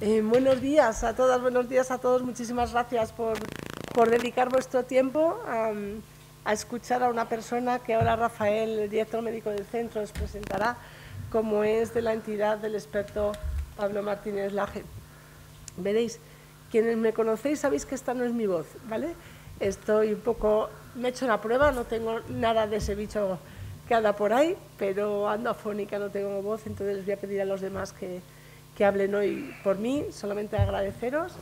Eh, buenos días a todas, buenos días a todos. Muchísimas gracias por, por dedicar vuestro tiempo a, escuchar a una persona que ahora Rafael, el director médico del centro, os presentará, como es de la entidad del experto Pablo Martínez Laje. Veréis, quienes me conocéis sabéis que esta no es mi voz, ¿vale? Estoy un poco, me he hecho una prueba, no tengo nada de ese bicho que anda por ahí, pero ando afónica, no tengo voz, entonces les voy a pedir a los demás que, que hablen hoy por mí, solamente agradeceros,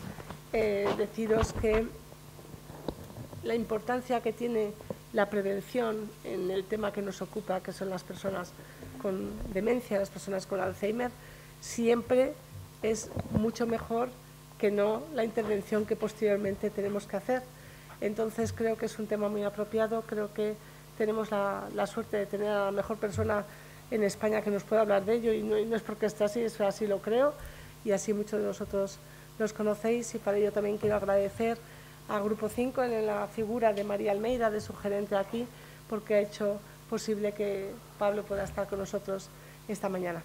eh, deciros que la importancia que tiene la prevención en el tema que nos ocupa, que son las personas con demencia, las personas con Alzheimer, siempre es mucho mejor que no la intervención que posteriormente tenemos que hacer. Entonces creo que es un tema muy apropiado, creo que tenemos la, la suerte de tener a la mejor persona en España que nos pueda hablar de ello y no, y no, es porque esté así, es así lo creo y así muchos de vosotros los conocéis y para ello también quiero agradecer a Grupo 5 en la figura de María Almeida, de su gerente aquí, porque ha hecho posible que Pablo pueda estar con nosotros esta mañana.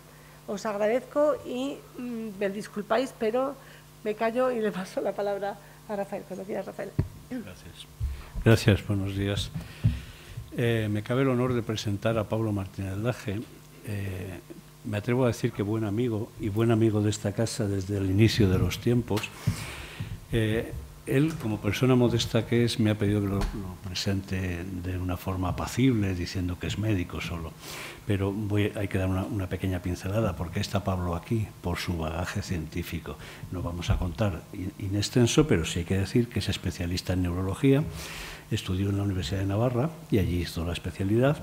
Os agradezco y mmm, me disculpáis, pero me callo y le paso la palabra a Rafael. Cuando quieras, Rafael. Gracias. Gracias, buenos días. Eh, me cabe el honor de presentar a Pablo Martínez Laje. Eh, me atrevo a decir que buen amigo y buen amigo de esta casa desde el inicio de los tiempos. Eh, él, como persona modesta que es, me ha pedido que lo, presente de una forma apacible, diciendo que es médico solo. Pero hay que dar una, pequeña pincelada, porque está Pablo aquí por su bagaje científico. No vamos a contar in, in extenso, pero sí hay que decir que es especialista en neurología, estudió en la Universidad de Navarra y allí hizo la especialidad.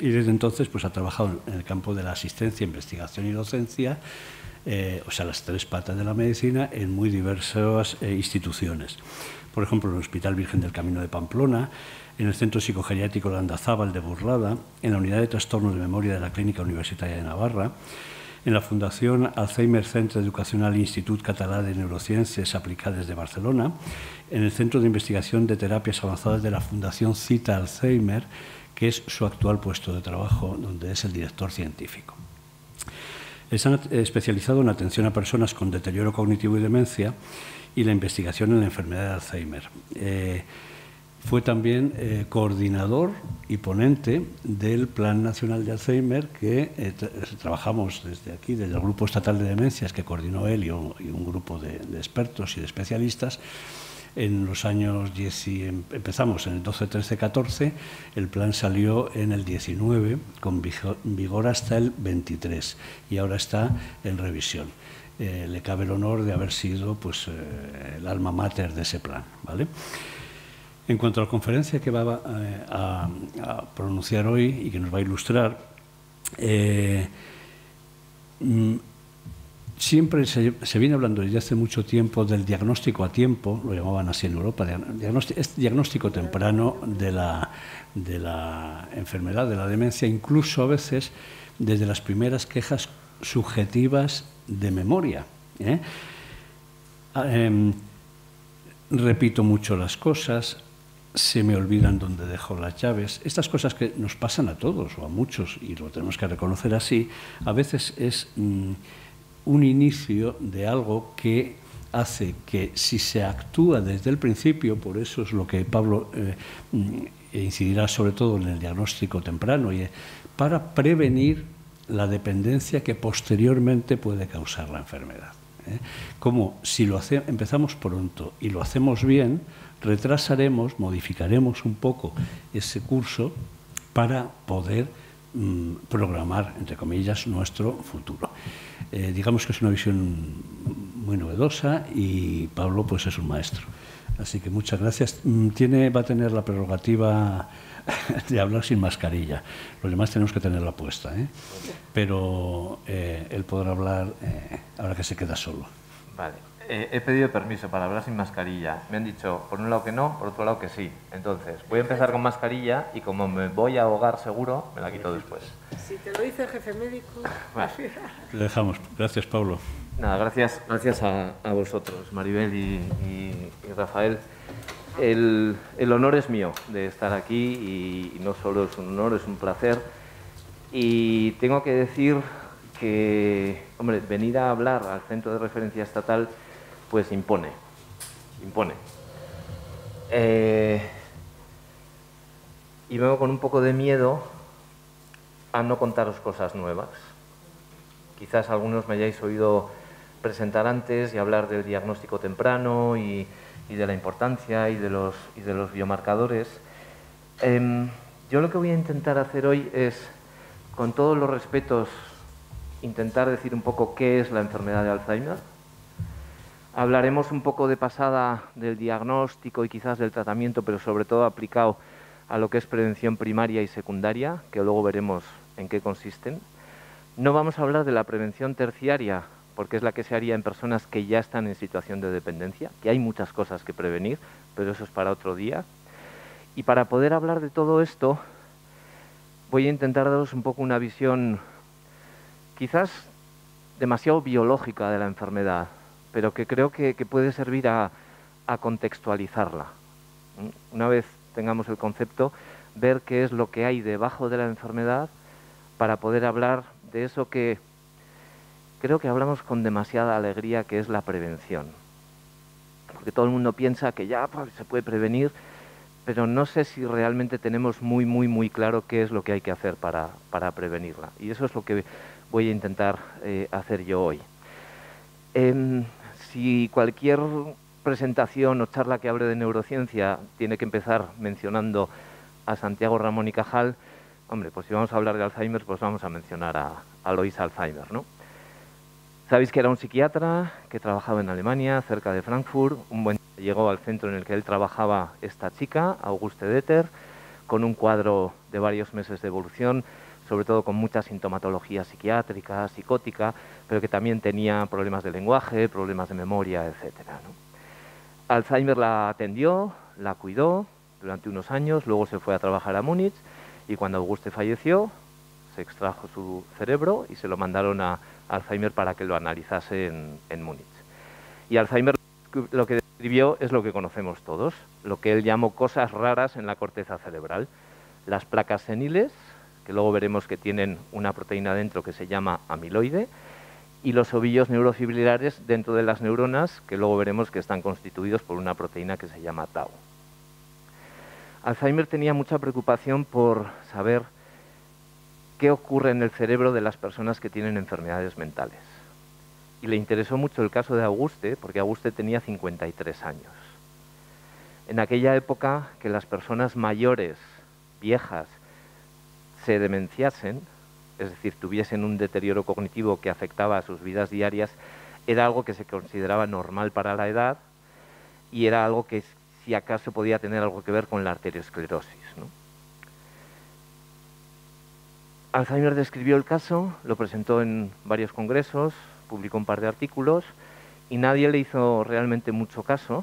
Y desde entonces pues, ha trabajado en el campo de la asistencia, investigación y docencia, eh, o sea, las tres patas de la medicina, en muy diversas eh, instituciones. Por ejemplo, en el Hospital Virgen del Camino de Pamplona, en el Centro Psicogeriátrico de Andazábal de Burlada, en la Unidad de Trastornos de Memoria de la Clínica Universitaria de Navarra, en la Fundación Alzheimer Centre Educacional Institut Català de Neurociencias Aplicadas de Barcelona, en el Centro de Investigación de Terapias Avanzadas de la Fundación Cita Alzheimer, que es su actual puesto de trabajo, donde es el director científico. Están especializado en atención a personas con deterioro cognitivo y demencia y la investigación en la enfermedad de Alzheimer. Eh, fue también eh, coordinador y ponente del Plan Nacional de Alzheimer que eh, tra trabajamos desde aquí, desde el Grupo Estatal de Demencias que coordinó él y un, grupo de, expertos y de especialistas. En los años 10 y, empezamos en el 12, 13, 14, el plan salió en el 19 con vigor hasta el 23 y ahora está en revisión. Eh, le cabe el honor de haber sido pues, eh, el alma mater de ese plan. ¿vale? En cuanto a la conferencia que va eh, a, pronunciar hoy y que nos va a ilustrar, eh, mm, siempre se, viene hablando desde hace mucho tiempo del diagnóstico a tiempo, lo llamaban así en Europa, diagnóstico, es diagnóstico temprano de la, enfermedad, de la demencia, incluso a veces desde las primeras quejas subjetivas de memoria. ¿eh? Eh, repito mucho las cosas, se me olvidan dónde dejo las llaves. Estas cosas que nos pasan a todos o a muchos, y lo tenemos que reconocer así, a veces es mmm, un inicio de algo que hace que si se actúa desde el principio, por eso es lo que Pablo eh, incidirá sobre todo en el diagnóstico temprano, y para prevenir la dependencia que posteriormente puede causar la enfermedad. ¿eh? Como si lo hace, empezamos pronto y lo hacemos bien, retrasaremos, modificaremos un poco ese curso para poder mmm, programar, entre comillas, nuestro futuro. Eh, digamos que es una visión muy novedosa y Pablo pues es un maestro. Así que muchas gracias. Mm, tiene, va a tener la prerrogativa de hablar sin mascarilla. Los demás tenemos que tenerla puesta. ¿eh? Pero eh, él podrá hablar eh, ahora que se queda solo. Vale. Eh, he pedido permiso para hablar sin mascarilla. Me han dicho, por un lado que no, por otro lado que sí. Entonces, voy a empezar con mascarilla y como me voy a ahogar seguro, me la quito después. Si te lo dice el jefe médico... Bueno. Le dejamos. Gracias, Pablo. Nada, gracias, gracias a, a vosotros, Maribel y, y, y Rafael. El, el, honor es mío de estar aquí y, y no solo es un honor, es un placer. Y tengo que decir que, hombre, venir a hablar al centro de referencia estatal, pues impone, impone. Eh, y vengo con un poco de miedo a no contaros cosas nuevas. Quizás algunos me hayáis oído presentar antes y hablar del diagnóstico temprano y, de la importancia y de los, biomarcadores. Em, yo lo que voy a intentar hacer hoy es, con todos los respetos, intentar decir un poco qué es la enfermedad de Alzheimer. Hablaremos un poco de pasada del diagnóstico y quizás del tratamiento, pero sobre todo aplicado a lo que es prevención primaria y secundaria, que luego veremos en qué consisten. No vamos a hablar de la prevención terciaria, porque es la que se haría en personas que ya están en situación de dependencia, que hay muchas cosas que prevenir, pero eso es para otro día. Y para poder hablar de todo esto, voy a intentar daros un poco una visión quizás demasiado biológica de la enfermedad, pero que creo que, puede servir a, contextualizarla. Una vez tengamos el concepto, ver qué es lo que hay debajo de la enfermedad para poder hablar de eso que creo que hablamos con demasiada alegría, que es la prevención. Porque todo el mundo piensa que ya pues, se puede prevenir, pero no sé si realmente tenemos muy, muy, muy claro qué es lo que hay que hacer para, prevenirla. Y eso es lo que voy a intentar eh, hacer yo hoy. Em, si cualquier presentación o charla que hable de neurociencia tiene que empezar mencionando a Santiago Ramón y Cajal, hombre, pues si vamos a hablar de Alzheimer, pues vamos a mencionar a, Lois Alzheimer, ¿no? Sabéis que era un psiquiatra que trabajaba en Alemania, cerca de Frankfurt. Un buen llegó al centro en el que él trabajaba esta chica, Auguste Deter, con un cuadro de varios meses de evolución, sobre todo con mucha sintomatología psiquiátrica, psicótica, pero que también tenía problemas de lenguaje, problemas de memoria, etc. Alzheimer la atendió, la cuidó durante unos años, luego se fue a trabajar a Múnich y cuando Auguste falleció, se extrajo su cerebro y se lo mandaron a Alzheimer para que lo analizase en, en Múnich. Y Alzheimer lo que describió es lo que conocemos todos, lo que él llamó cosas raras en la corteza cerebral. Las placas seniles, que luego veremos que tienen una proteína dentro que se llama amiloide, y los ovillos neurofibrilares dentro de las neuronas, que luego veremos que están constituidos por una proteína que se llama tau. Alzheimer tenía mucha preocupación por saber qué ocurre en el cerebro de las personas que tienen enfermedades mentales. Y le interesó mucho el caso de Auguste, porque Auguste tenía 53 años. En aquella época que las personas mayores, viejas, se demenciasen, es decir, tuviesen un deterioro cognitivo que afectaba a sus vidas diarias, era algo que se consideraba normal para la edad y era algo que si acaso podía tener algo que ver con la arteriosclerosis. Alzheimer describió el caso, lo presentó en varios congresos, publicó un par de artículos y nadie le hizo realmente mucho caso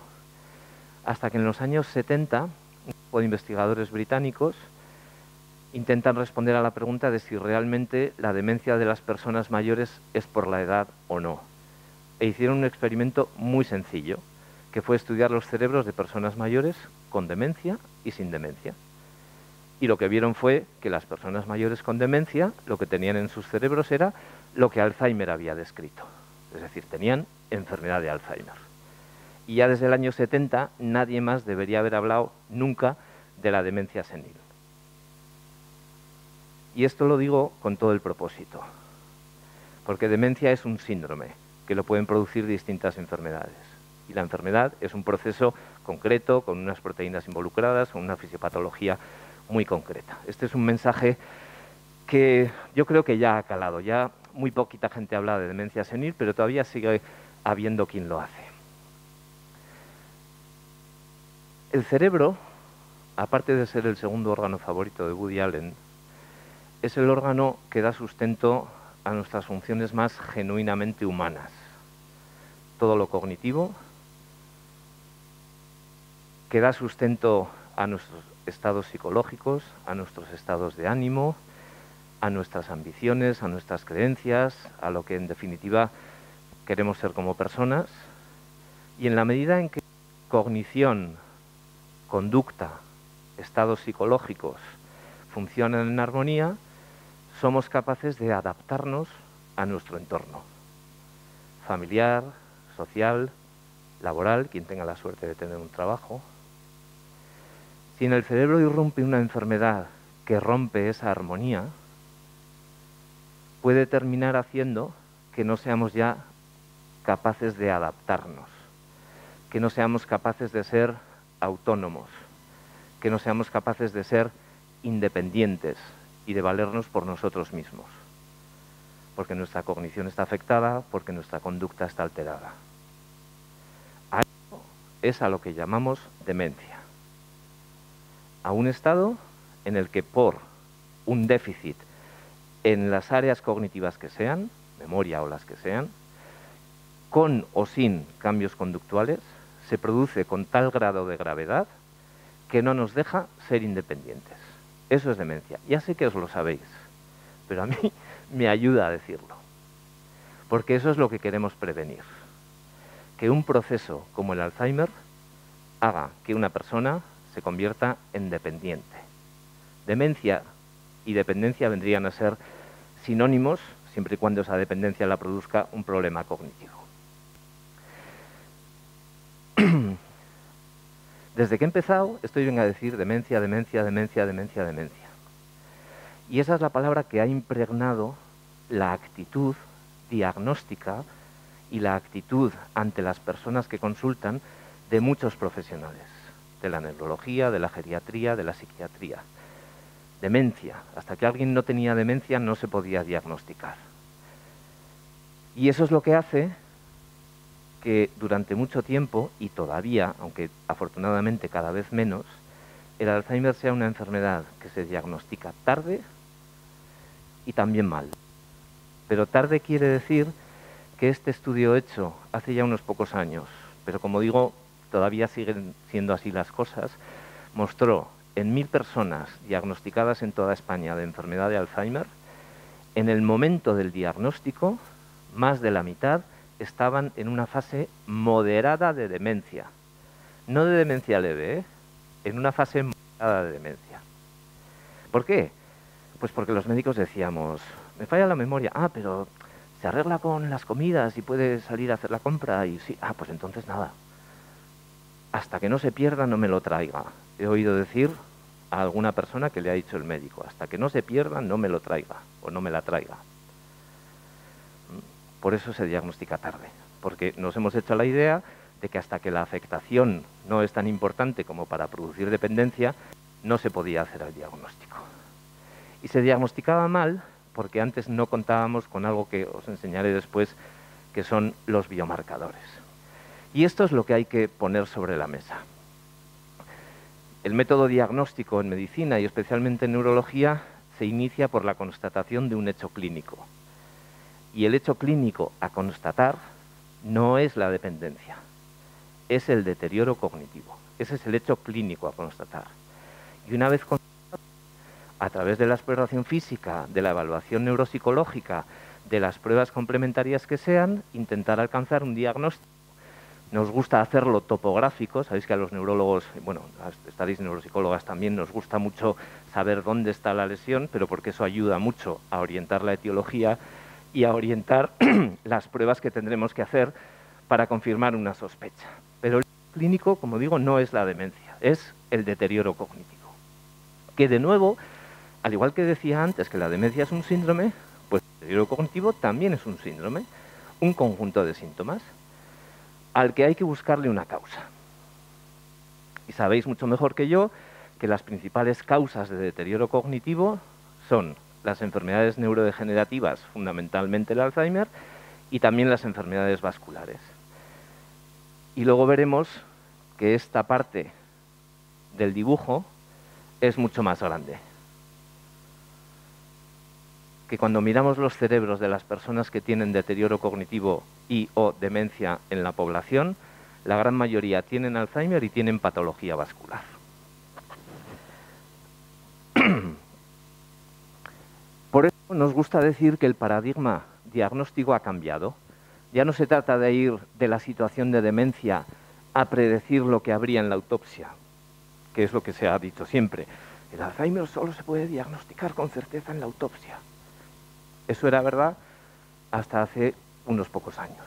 hasta que en los años 70 un grupo de investigadores británicos intentan responder a la pregunta de si realmente la demencia de las personas mayores es por la edad o no. E hicieron un experimento muy sencillo, que fue estudiar los cerebros de personas mayores con demencia y sin demencia y lo que vieron fue que las personas mayores con demencia lo que tenían en sus cerebros era lo que Alzheimer había descrito, es decir, tenían enfermedad de Alzheimer. Y ya desde el año 70 nadie más debería haber hablado nunca de la demencia senil. Y esto lo digo con todo el propósito, porque demencia es un síndrome que lo pueden producir distintas enfermedades. Y la enfermedad es un proceso concreto, con unas proteínas involucradas, con una fisiopatología muy concreta. Este es un mensaje que yo creo que ya ha calado. Ya muy poquita gente habla de demencia senil, pero todavía sigue habiendo quien lo hace. El cerebro, aparte de ser el segundo órgano favorito de Woody Allen, es el órgano que da sustento a nuestras funciones más genuinamente humanas. Todo lo cognitivo, que da sustento a nuestros estados psicológicos, a nuestros estados de ánimo, a nuestras ambiciones, a nuestras creencias, a lo que en definitiva queremos ser como personas. Y en la medida en que cognición, conducta, estados psicológicos funcionan en armonía, somos capaces de adaptarnos a nuestro entorno, familiar, social, laboral, quien tenga la suerte de tener un trabajo. Si en el cerebro irrumpe una enfermedad que rompe esa armonía, puede terminar haciendo que no seamos ya capaces de adaptarnos, que no seamos capaces de ser autónomos, que no seamos capaces de ser independientes y de valernos por nosotros mismos, porque nuestra cognición está afectada, porque nuestra conducta está alterada. es a lo que llamamos demencia, a un estado en el que por un déficit en las áreas cognitivas que sean, memoria o las que sean, con o sin cambios conductuales, se produce con tal grado de gravedad que no nos deja ser independientes. Eso es demencia. Ya sé que os lo sabéis, pero a mí me ayuda a decirlo. Porque eso es lo que queremos prevenir. Que un proceso como el Alzheimer haga que una persona se convierta en dependiente. Demencia y dependencia vendrían a ser sinónimos siempre y cuando esa dependencia la produzca un problema cognitivo. Desde que he empezado, estoy venga a decir demencia, demencia, demencia, demencia, demencia. Y esa es la palabra que ha impregnado la actitud diagnóstica y la actitud ante las personas que consultan de muchos profesionales, de la neurología, de la geriatría, de la psiquiatría. Demencia. Hasta que alguien no tenía demencia no se podía diagnosticar. Y eso es lo que hace que durante mucho tiempo, y todavía, aunque afortunadamente cada vez menos, el Alzheimer sea una enfermedad que se diagnostica tarde y también mal. Pero tarde quiere decir que este estudio hecho hace ya unos pocos años, pero como digo, todavía siguen siendo así las cosas, mostró en mil personas diagnosticadas en toda España de enfermedad de Alzheimer, en el momento del diagnóstico, más de la mitad estaban en una fase moderada de demencia. No de demencia leve, ¿eh? en una fase moderada de demencia. ¿Por qué? Pues porque los médicos decíamos, me falla la memoria, ah, pero se arregla con las comidas y puede salir a hacer la compra y sí, ah, pues entonces nada. Hasta que no se pierda no me lo traiga. He oído decir a alguna persona que le ha dicho el médico, hasta que no se pierda no me lo traiga o no me la traiga. Por eso se diagnostica tarde, porque nos hemos hecho la idea de que hasta que la afectación no es tan importante como para producir dependencia, no se podía hacer el diagnóstico. Y se diagnosticaba mal porque antes no contábamos con algo que os enseñaré después, que son los biomarcadores. Y esto es lo que hay que poner sobre la mesa. El método diagnóstico en medicina y especialmente en neurología se inicia por la constatación de un hecho clínico. Y el hecho clínico a constatar no es la dependencia, es el deterioro cognitivo. Ese es el hecho clínico a constatar. Y una vez constatado, a través de la exploración física, de la evaluación neuropsicológica, de las pruebas complementarias que sean, intentar alcanzar un diagnóstico. Nos gusta hacerlo topográfico, sabéis que a los neurólogos, bueno, estaréis neuropsicólogas también, nos gusta mucho saber dónde está la lesión, pero porque eso ayuda mucho a orientar la etiología y a orientar las pruebas que tendremos que hacer para confirmar una sospecha. Pero el clínico, como digo, no es la demencia, es el deterioro cognitivo. Que de nuevo, al igual que decía antes que la demencia es un síndrome, pues el deterioro cognitivo también es un síndrome, un conjunto de síntomas al que hay que buscarle una causa. Y sabéis mucho mejor que yo que las principales causas de deterioro cognitivo son las enfermedades neurodegenerativas, fundamentalmente el Alzheimer, y también las enfermedades vasculares. Y luego veremos que esta parte del dibujo es mucho más grande. Que cuando miramos los cerebros de las personas que tienen deterioro cognitivo y o demencia en la población, la gran mayoría tienen Alzheimer y tienen patología vascular. Nos gusta decir que el paradigma diagnóstico ha cambiado. Ya no se trata de ir de la situación de demencia a predecir lo que habría en la autopsia, que es lo que se ha dicho siempre. El Alzheimer solo se puede diagnosticar con certeza en la autopsia. Eso era verdad hasta hace unos pocos años.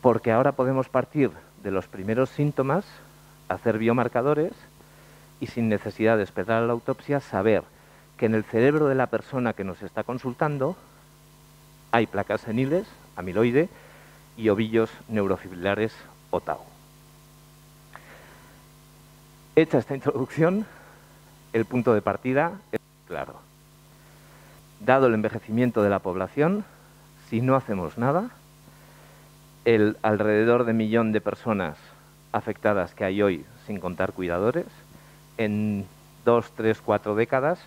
Porque ahora podemos partir de los primeros síntomas, hacer biomarcadores y sin necesidad de esperar a la autopsia saber que en el cerebro de la persona que nos está consultando hay placas seniles, amiloide y ovillos neurofibrilares o tau. Hecha esta introducción, el punto de partida es claro. Dado el envejecimiento de la población, si no hacemos nada, el alrededor de millón de personas afectadas que hay hoy sin contar cuidadores, en dos, tres, cuatro décadas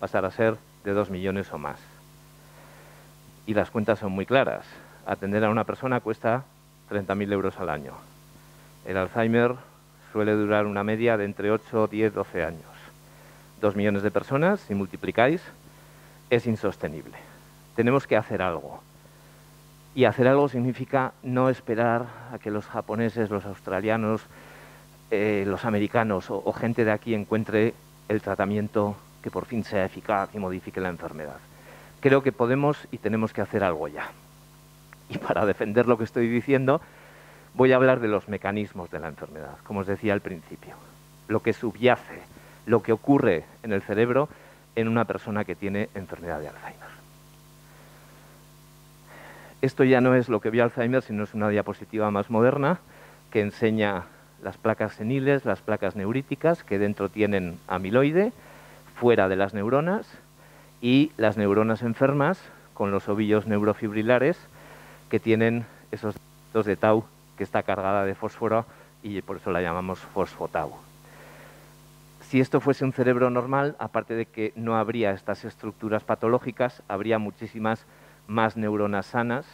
pasará a ser de dos millones o más. Y las cuentas son muy claras. Atender a una persona cuesta 30.000 euros al año. El Alzheimer suele durar una media de entre 8, 10, 12 años. Dos millones de personas, si multiplicáis, es insostenible. Tenemos que hacer algo. Y hacer algo significa no esperar a que los japoneses, los australianos, eh, los americanos o, gente de aquí encuentre el tratamiento que por fin sea eficaz y modifique la enfermedad. Creo que podemos y tenemos que hacer algo ya. Y para defender lo que estoy diciendo, voy a hablar de los mecanismos de la enfermedad, como os decía al principio. Lo que subyace, lo que ocurre en el cerebro en una persona que tiene enfermedad de Alzheimer. Esto ya no es lo que vio Alzheimer, sino es una diapositiva más moderna que enseña las placas seniles, las placas neuríticas, que dentro tienen amiloide, fuera de las neuronas, y las neuronas enfermas con los ovillos neurofibrilares que tienen esos dos de tau que está cargada de fósforo y por eso la llamamos fosfotau. Si esto fuese un cerebro normal, aparte de que no habría estas estructuras patológicas, habría muchísimas más neuronas sanas,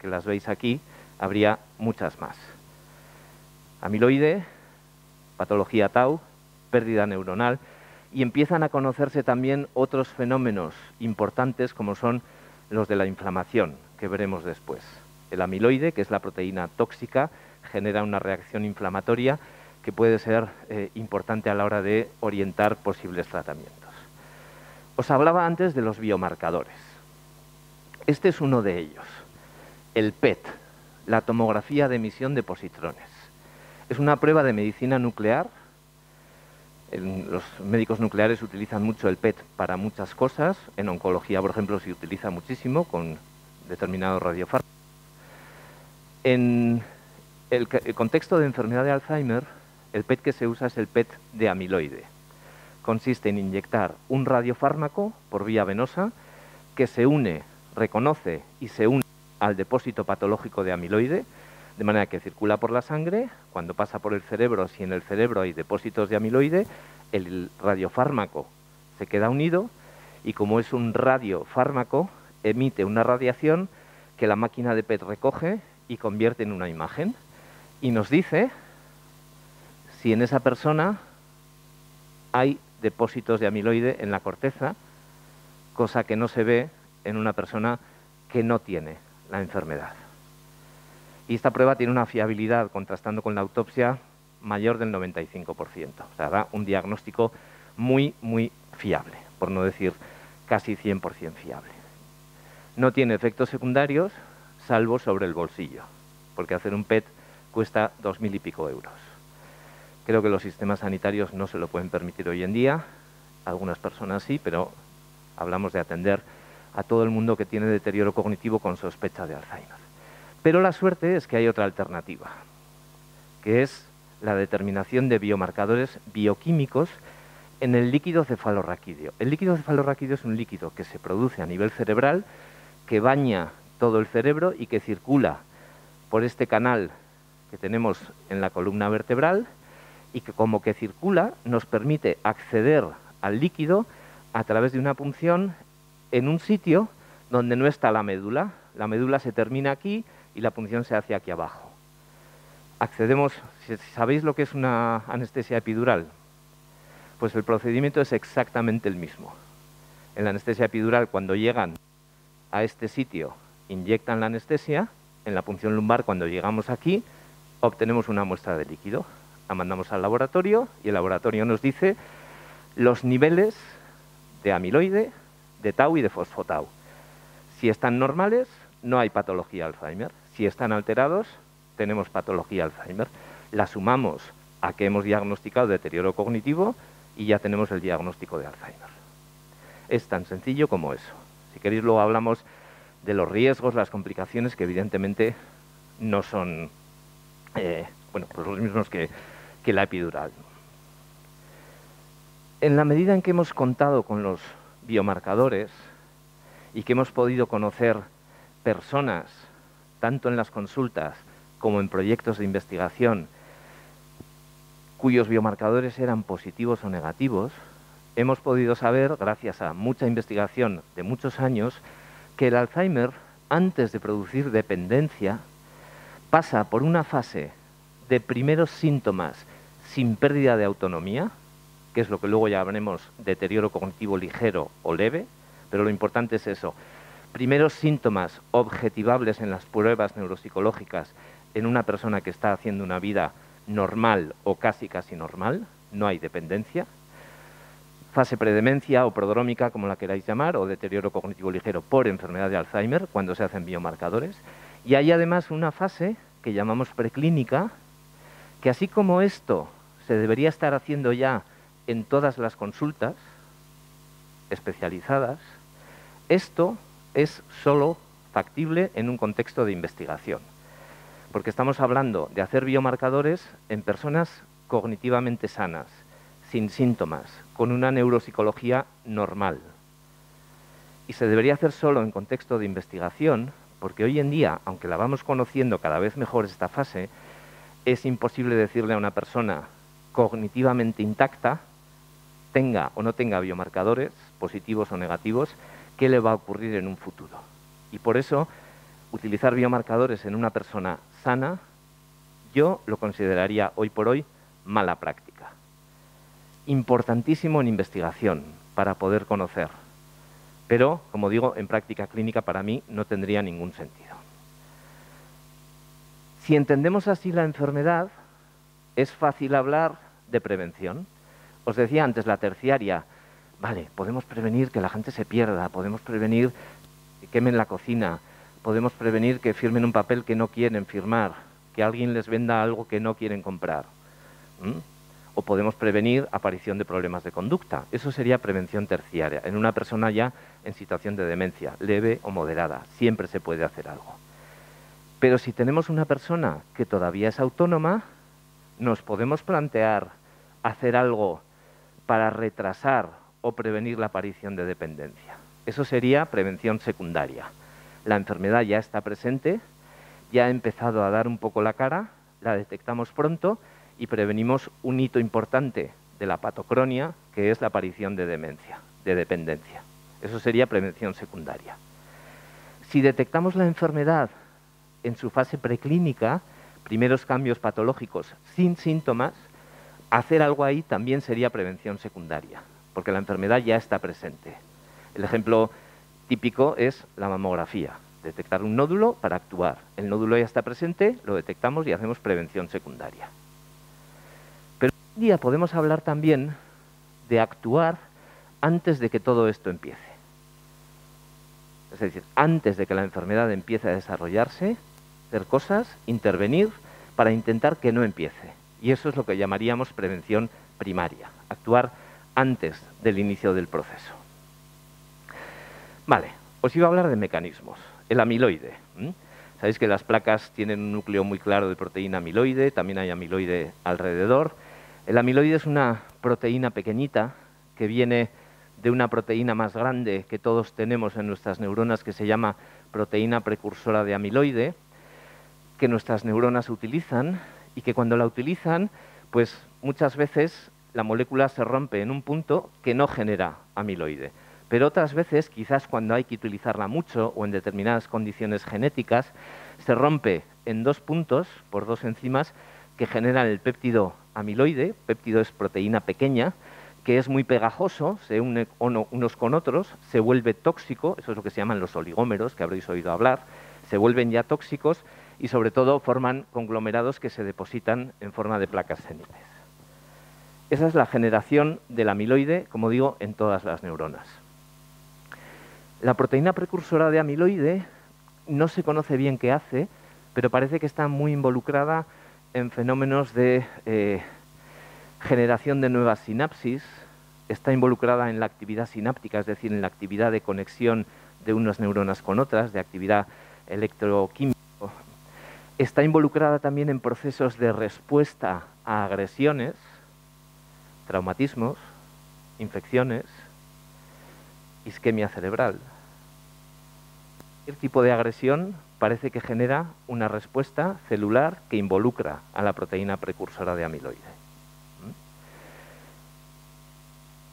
que las veis aquí, habría muchas más. Amiloide, patología tau, pérdida neuronal, y empiezan a conocerse también otros fenómenos importantes como son los de la inflamación, que veremos después. El amiloide, que es la proteína tóxica, genera una reacción inflamatoria que puede ser eh, importante a la hora de orientar posibles tratamientos. Os hablaba antes de los biomarcadores. Este es uno de ellos, el PET, la tomografía de emisión de positrones. Es una prueba de medicina nuclear. Los médicos nucleares utilizan mucho el PET para muchas cosas. En oncología, por ejemplo, se utiliza muchísimo con determinados radiofármacos. En el, el contexto de enfermedad de Alzheimer, el PET que se usa es el PET de amiloide. Consiste en inyectar un radiofármaco por vía venosa que se une reconoce y se une al depósito patológico de amiloide, de manera que circula por la sangre, cuando pasa por el cerebro, si en el cerebro hay depósitos de amiloide, el radiofármaco se queda unido y como es un radiofármaco, emite una radiación que la máquina de PET recoge y convierte en una imagen y nos dice si en esa persona hay depósitos de amiloide en la corteza, cosa que no se ve en una persona que no tiene la enfermedad. Y esta prueba tiene una fiabilidad, contrastando con la autopsia, mayor del 95%. O sea, da un diagnóstico muy, muy fiable, por no decir casi 100% fiable. No tiene efectos secundarios, salvo sobre el bolsillo, porque hacer un PET cuesta dos mil y pico euros. Creo que los sistemas sanitarios no se lo pueden permitir hoy en día, algunas personas sí, pero hablamos de atender a todo el mundo que tiene deterioro cognitivo con sospecha de Alzheimer. Pero la suerte es que hay otra alternativa, que es la determinación de biomarcadores bioquímicos en el líquido cefalorraquídeo. El líquido cefalorraquídeo es un líquido que se produce a nivel cerebral, que baña todo el cerebro y que circula por este canal que tenemos en la columna vertebral y que como que circula nos permite acceder al líquido a través de una punción en un sitio donde no está la médula. La médula se termina aquí y la punción se hace aquí abajo. Accedemos, sabéis lo que es una anestesia epidural, pues el procedimiento es exactamente el mismo. En la anestesia epidural, cuando llegan a este sitio, inyectan la anestesia, en la punción lumbar, cuando llegamos aquí, obtenemos una muestra de líquido. La mandamos al laboratorio y el laboratorio nos dice los niveles de amiloide, de tau y de fosfotau. Si están normales, no hay patología Alzheimer. Si están alterados, tenemos patología Alzheimer. La sumamos a que hemos diagnosticado deterioro cognitivo y ya tenemos el diagnóstico de Alzheimer. Es tan sencillo como eso. Si queréis, luego hablamos de los riesgos, las complicaciones, que evidentemente no son eh, bueno, pues los mismos que, que la epidural. En la medida en que hemos contado con los biomarcadores y que hemos podido conocer personas, tanto en las consultas como en proyectos de investigación, cuyos biomarcadores eran positivos o negativos, hemos podido saber, gracias a mucha investigación de muchos años, que el Alzheimer, antes de producir dependencia, pasa por una fase de primeros síntomas sin pérdida de autonomía, que es lo que luego llamaremos deterioro cognitivo ligero o leve, pero lo importante es eso. Primeros síntomas objetivables en las pruebas neuropsicológicas en una persona que está haciendo una vida normal o casi casi normal, no hay dependencia, fase predemencia o prodrómica, como la queráis llamar, o deterioro cognitivo ligero por enfermedad de Alzheimer, cuando se hacen biomarcadores. Y hay además una fase que llamamos preclínica, que así como esto se debería estar haciendo ya en todas las consultas especializadas, esto es solo factible en un contexto de investigación, porque estamos hablando de hacer biomarcadores en personas cognitivamente sanas, sin síntomas, con una neuropsicología normal. Y se debería hacer solo en contexto de investigación, porque hoy en día, aunque la vamos conociendo cada vez mejor esta fase, es imposible decirle a una persona cognitivamente intacta, tenga o no tenga biomarcadores, positivos o negativos, qué le va a ocurrir en un futuro. Y por eso, utilizar biomarcadores en una persona sana, yo lo consideraría hoy por hoy mala práctica importantísimo en investigación para poder conocer. Pero, como digo, en práctica clínica para mí no tendría ningún sentido. Si entendemos así la enfermedad, es fácil hablar de prevención. Os decía antes la terciaria, vale, podemos prevenir que la gente se pierda, podemos prevenir que quemen la cocina, podemos prevenir que firmen un papel que no quieren firmar, que alguien les venda algo que no quieren comprar o podemos prevenir aparición de problemas de conducta. Eso sería prevención terciaria, en una persona ya en situación de demencia, leve o moderada. Siempre se puede hacer algo. Pero si tenemos una persona que todavía es autónoma, nos podemos plantear hacer algo para retrasar o prevenir la aparición de dependencia. Eso sería prevención secundaria. La enfermedad ya está presente, ya ha empezado a dar un poco la cara, la detectamos pronto y prevenimos un hito importante de la patocronia, que es la aparición de demencia, de dependencia. Eso sería prevención secundaria. Si detectamos la enfermedad en su fase preclínica, primeros cambios patológicos sin síntomas, hacer algo ahí también sería prevención secundaria, porque la enfermedad ya está presente. El ejemplo típico es la mamografía, detectar un nódulo para actuar. El nódulo ya está presente, lo detectamos y hacemos prevención secundaria día podemos hablar también de actuar antes de que todo esto empiece. Es decir, antes de que la enfermedad empiece a desarrollarse, hacer cosas, intervenir para intentar que no empiece. Y eso es lo que llamaríamos prevención primaria, actuar antes del inicio del proceso. Vale, os iba a hablar de mecanismos. El amiloide. Sabéis que las placas tienen un núcleo muy claro de proteína amiloide, también hay amiloide alrededor el amiloide es una proteína pequeñita que viene de una proteína más grande que todos tenemos en nuestras neuronas que se llama proteína precursora de amiloide, que nuestras neuronas utilizan y que cuando la utilizan, pues muchas veces la molécula se rompe en un punto que no genera amiloide. Pero otras veces, quizás cuando hay que utilizarla mucho o en determinadas condiciones genéticas, se rompe en dos puntos por dos enzimas que generan el péptido amiloide, péptido es proteína pequeña, que es muy pegajoso, se une unos con otros, se vuelve tóxico, eso es lo que se llaman los oligómeros, que habréis oído hablar, se vuelven ya tóxicos y sobre todo forman conglomerados que se depositan en forma de placas seniles. Esa es la generación del amiloide, como digo, en todas las neuronas. La proteína precursora de amiloide no se conoce bien qué hace, pero parece que está muy involucrada en fenómenos de eh, generación de nuevas sinapsis, está involucrada en la actividad sináptica, es decir, en la actividad de conexión de unas neuronas con otras, de actividad electroquímica. Está involucrada también en procesos de respuesta a agresiones, traumatismos, infecciones, isquemia cerebral. El tipo de agresión parece que genera una respuesta celular que involucra a la proteína precursora de amiloide.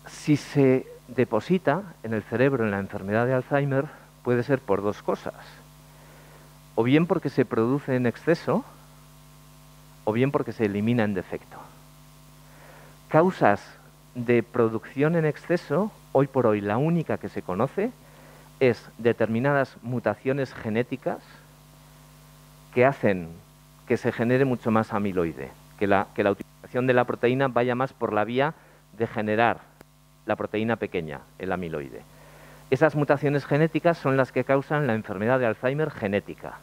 Si se deposita en el cerebro en la enfermedad de Alzheimer, puede ser por dos cosas. O bien porque se produce en exceso, o bien porque se elimina en defecto. Causas de producción en exceso, hoy por hoy la única que se conoce, es determinadas mutaciones genéticas que hacen que se genere mucho más amiloide, que la, que la utilización de la proteína vaya más por la vía de generar la proteína pequeña, el amiloide. Esas mutaciones genéticas son las que causan la enfermedad de Alzheimer genética.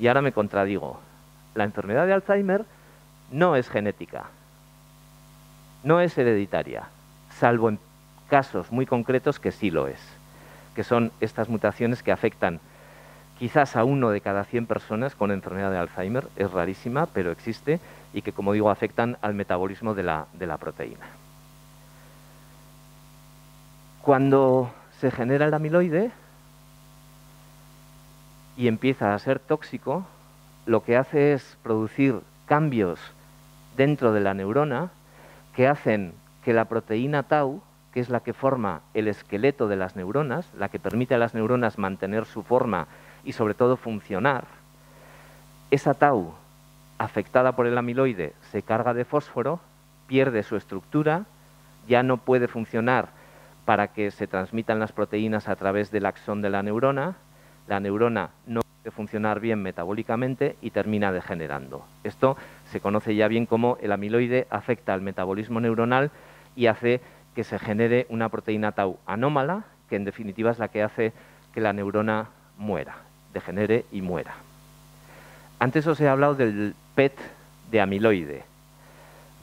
Y ahora me contradigo. La enfermedad de Alzheimer no es genética, no es hereditaria, salvo en casos muy concretos que sí lo es, que son estas mutaciones que afectan quizás a uno de cada 100 personas con enfermedad de Alzheimer, es rarísima, pero existe, y que, como digo, afectan al metabolismo de la, de la proteína. Cuando se genera el amiloide y empieza a ser tóxico, lo que hace es producir cambios dentro de la neurona que hacen que la proteína tau, que es la que forma el esqueleto de las neuronas, la que permite a las neuronas mantener su forma y sobre todo funcionar, esa tau afectada por el amiloide se carga de fósforo, pierde su estructura, ya no puede funcionar para que se transmitan las proteínas a través del axón de la neurona, la neurona no puede funcionar bien metabólicamente y termina degenerando. Esto se conoce ya bien como el amiloide afecta al metabolismo neuronal y hace que se genere una proteína tau anómala, que en definitiva es la que hace que la neurona muera, degenere y muera. Antes os he hablado del PET de amiloide.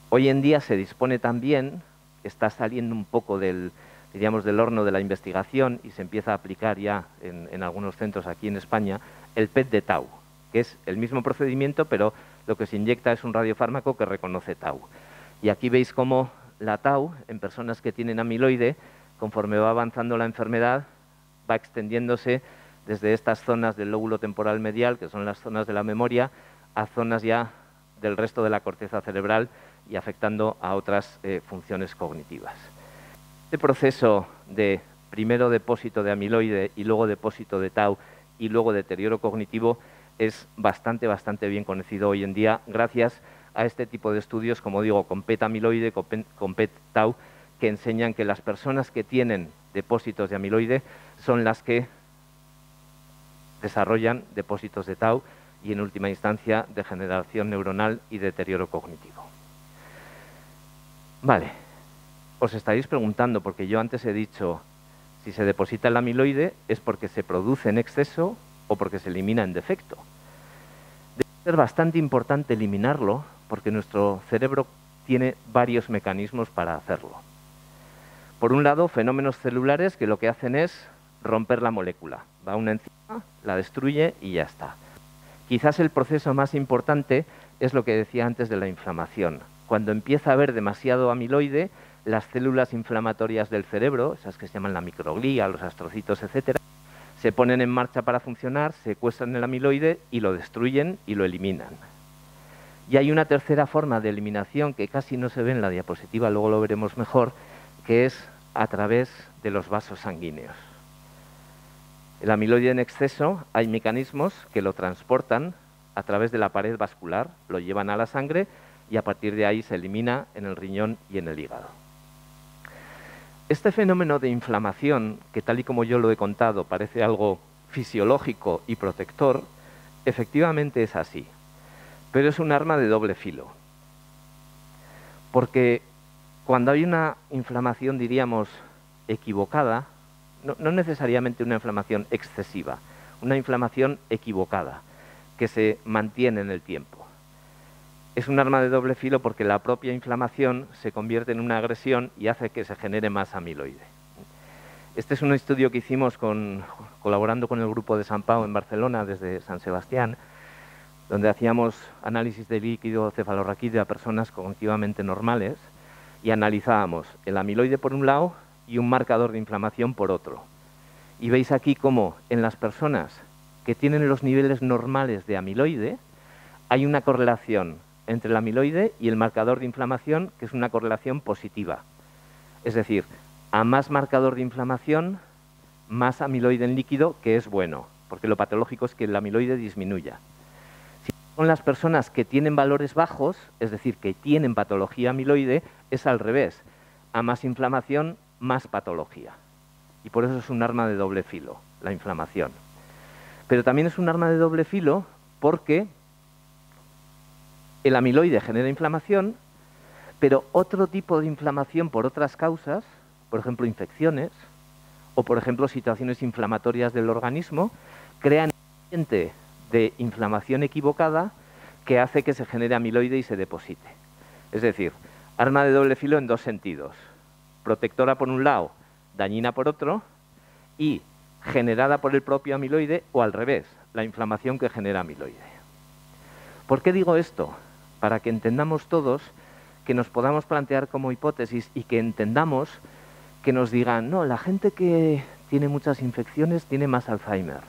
Hoy en día se dispone también, está saliendo un poco del, diríamos, del horno de la investigación y se empieza a aplicar ya en, algunos centros aquí en España, el PET de Tau, que es el mismo procedimiento, pero lo que se inyecta es un radiofármaco que reconoce Tau. Y aquí veis cómo la Tau, en personas que tienen amiloide, conforme va avanzando la enfermedad, va extendiéndose desde estas zonas del lóbulo temporal medial, que son las zonas de la memoria, a zonas ya del resto de la corteza cerebral y afectando a otras eh, funciones cognitivas. Este proceso de primero depósito de amiloide y luego depósito de tau y luego deterioro cognitivo es bastante, bastante bien conocido hoy en día gracias a este tipo de estudios, como digo, con PET amiloide, con PET tau, que enseñan que las personas que tienen depósitos de amiloide son las que desarrollan depósitos de tau y en última instancia degeneración neuronal y deterioro cognitivo. Vale, os estaréis preguntando, porque yo antes he dicho, si se deposita el amiloide es porque se produce en exceso o porque se elimina en defecto. Debe ser bastante importante eliminarlo porque nuestro cerebro tiene varios mecanismos para hacerlo. Por un lado, fenómenos celulares que lo que hacen es romper la molécula. Va una enzima, la destruye y ya está. Quizás el proceso más importante es lo que decía antes de la inflamación. Cuando empieza a haber demasiado amiloide, las células inflamatorias del cerebro, esas que se llaman la microglía, los astrocitos, etcétera, se ponen en marcha para funcionar, secuestran el amiloide y lo destruyen y lo eliminan. Y hay una tercera forma de eliminación que casi no se ve en la diapositiva, luego lo veremos mejor, que es a través de los vasos sanguíneos. El amiloide en exceso hay mecanismos que lo transportan a través de la pared vascular, lo llevan a la sangre y a partir de ahí se elimina en el riñón y en el hígado. Este fenómeno de inflamación, que tal y como yo lo he contado parece algo fisiológico y protector, efectivamente es así, pero es un arma de doble filo. Porque cuando hay una inflamación, diríamos, equivocada, no necesariamente una inflamación excesiva, una inflamación equivocada, que se mantiene en el tiempo. Es un arma de doble filo porque la propia inflamación se convierte en una agresión y hace que se genere más amiloide. Este es un estudio que hicimos colaborando con el grupo de San Pau en Barcelona desde San Sebastián, donde hacíamos análisis de líquido cefalorraquídeo a personas cognitivamente normales y analizábamos el amiloide por un lado y un marcador de inflamación por otro. Y veis aquí cómo en las personas que tienen los niveles normales de amiloide hay una correlación entre el amiloide y el marcador de inflamación, que es una correlación positiva. Es decir, a más marcador de inflamación, más amiloide en líquido, que es bueno, porque lo patológico es que el amiloide disminuya. Si son las personas que tienen valores bajos, es decir, que tienen patología amiloide, es al revés. A más inflamación, más patología. Y por eso es un arma de doble filo, la inflamación. Pero también es un arma de doble filo porque el amiloide genera inflamación, pero otro tipo de inflamación por otras causas, por ejemplo infecciones, o por ejemplo situaciones inflamatorias del organismo, crean un ambiente de inflamación equivocada que hace que se genere amiloide y se deposite. Es decir, arma de doble filo en dos sentidos. Protectora por un lado, dañina por otro, y generada por el propio amiloide o al revés, la inflamación que genera amiloide. ¿Por qué digo esto? Para que entendamos todos, que nos podamos plantear como hipótesis y que entendamos que nos digan, no, la gente que tiene muchas infecciones tiene más Alzheimer.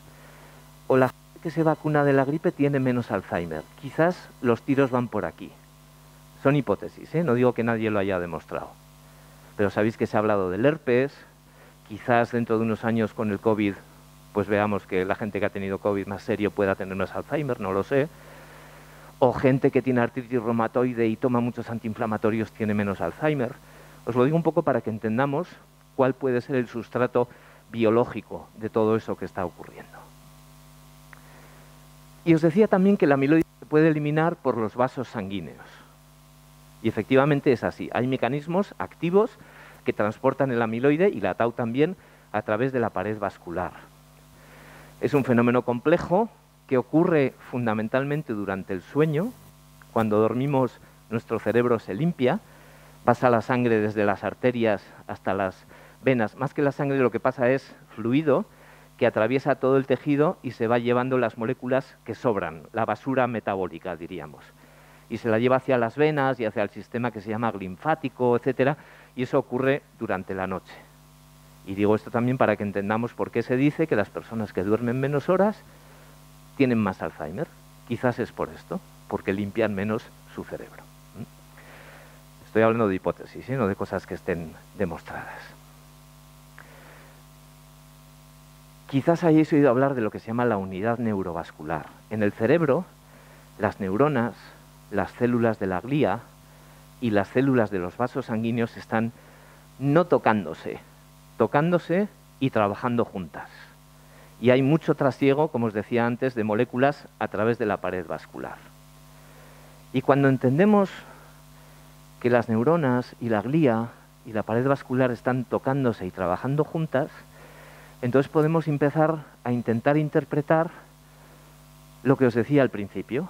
O la gente que se vacuna de la gripe tiene menos Alzheimer. Quizás los tiros van por aquí. Son hipótesis, ¿eh? no digo que nadie lo haya demostrado. Pero sabéis que se ha hablado del herpes, quizás dentro de unos años con el COVID, pues veamos que la gente que ha tenido COVID más serio pueda tener más Alzheimer, no lo sé o gente que tiene artritis reumatoide y toma muchos antiinflamatorios tiene menos Alzheimer. Os lo digo un poco para que entendamos cuál puede ser el sustrato biológico de todo eso que está ocurriendo. Y os decía también que la amiloide se puede eliminar por los vasos sanguíneos. Y efectivamente es así. Hay mecanismos activos que transportan el amiloide y la tau también a través de la pared vascular. Es un fenómeno complejo que ocurre fundamentalmente durante el sueño. Cuando dormimos nuestro cerebro se limpia, pasa la sangre desde las arterias hasta las venas. Más que la sangre lo que pasa es fluido que atraviesa todo el tejido y se va llevando las moléculas que sobran, la basura metabólica, diríamos. Y se la lleva hacia las venas y hacia el sistema que se llama linfático, etcétera, y eso ocurre durante la noche. Y digo esto también para que entendamos por qué se dice que las personas que duermen menos horas tienen más Alzheimer. Quizás es por esto, porque limpian menos su cerebro. Estoy hablando de hipótesis, ¿eh? no de cosas que estén demostradas. Quizás hayáis oído hablar de lo que se llama la unidad neurovascular. En el cerebro, las neuronas, las células de la glía y las células de los vasos sanguíneos están no tocándose, tocándose y trabajando juntas y hay mucho trasiego, como os decía antes, de moléculas a través de la pared vascular. Y cuando entendemos que las neuronas y la glía y la pared vascular están tocándose y trabajando juntas, entonces podemos empezar a intentar interpretar lo que os decía al principio,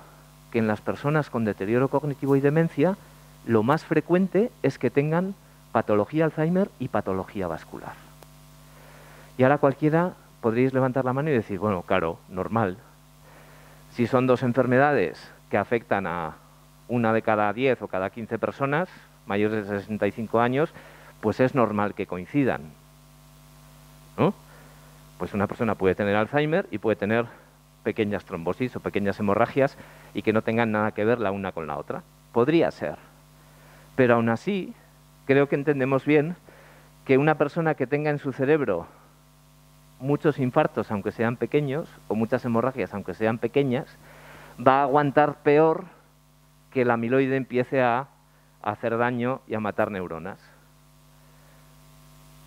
que en las personas con deterioro cognitivo y demencia, lo más frecuente es que tengan patología Alzheimer y patología vascular. Y ahora cualquiera podríais levantar la mano y decir, bueno, claro, normal. Si son dos enfermedades que afectan a una de cada 10 o cada 15 personas mayores de 65 años, pues es normal que coincidan. ¿no? Pues una persona puede tener Alzheimer y puede tener pequeñas trombosis o pequeñas hemorragias y que no tengan nada que ver la una con la otra. Podría ser. Pero aún así, creo que entendemos bien que una persona que tenga en su cerebro muchos infartos, aunque sean pequeños, o muchas hemorragias, aunque sean pequeñas, va a aguantar peor que el amiloide empiece a, hacer daño y a matar neuronas.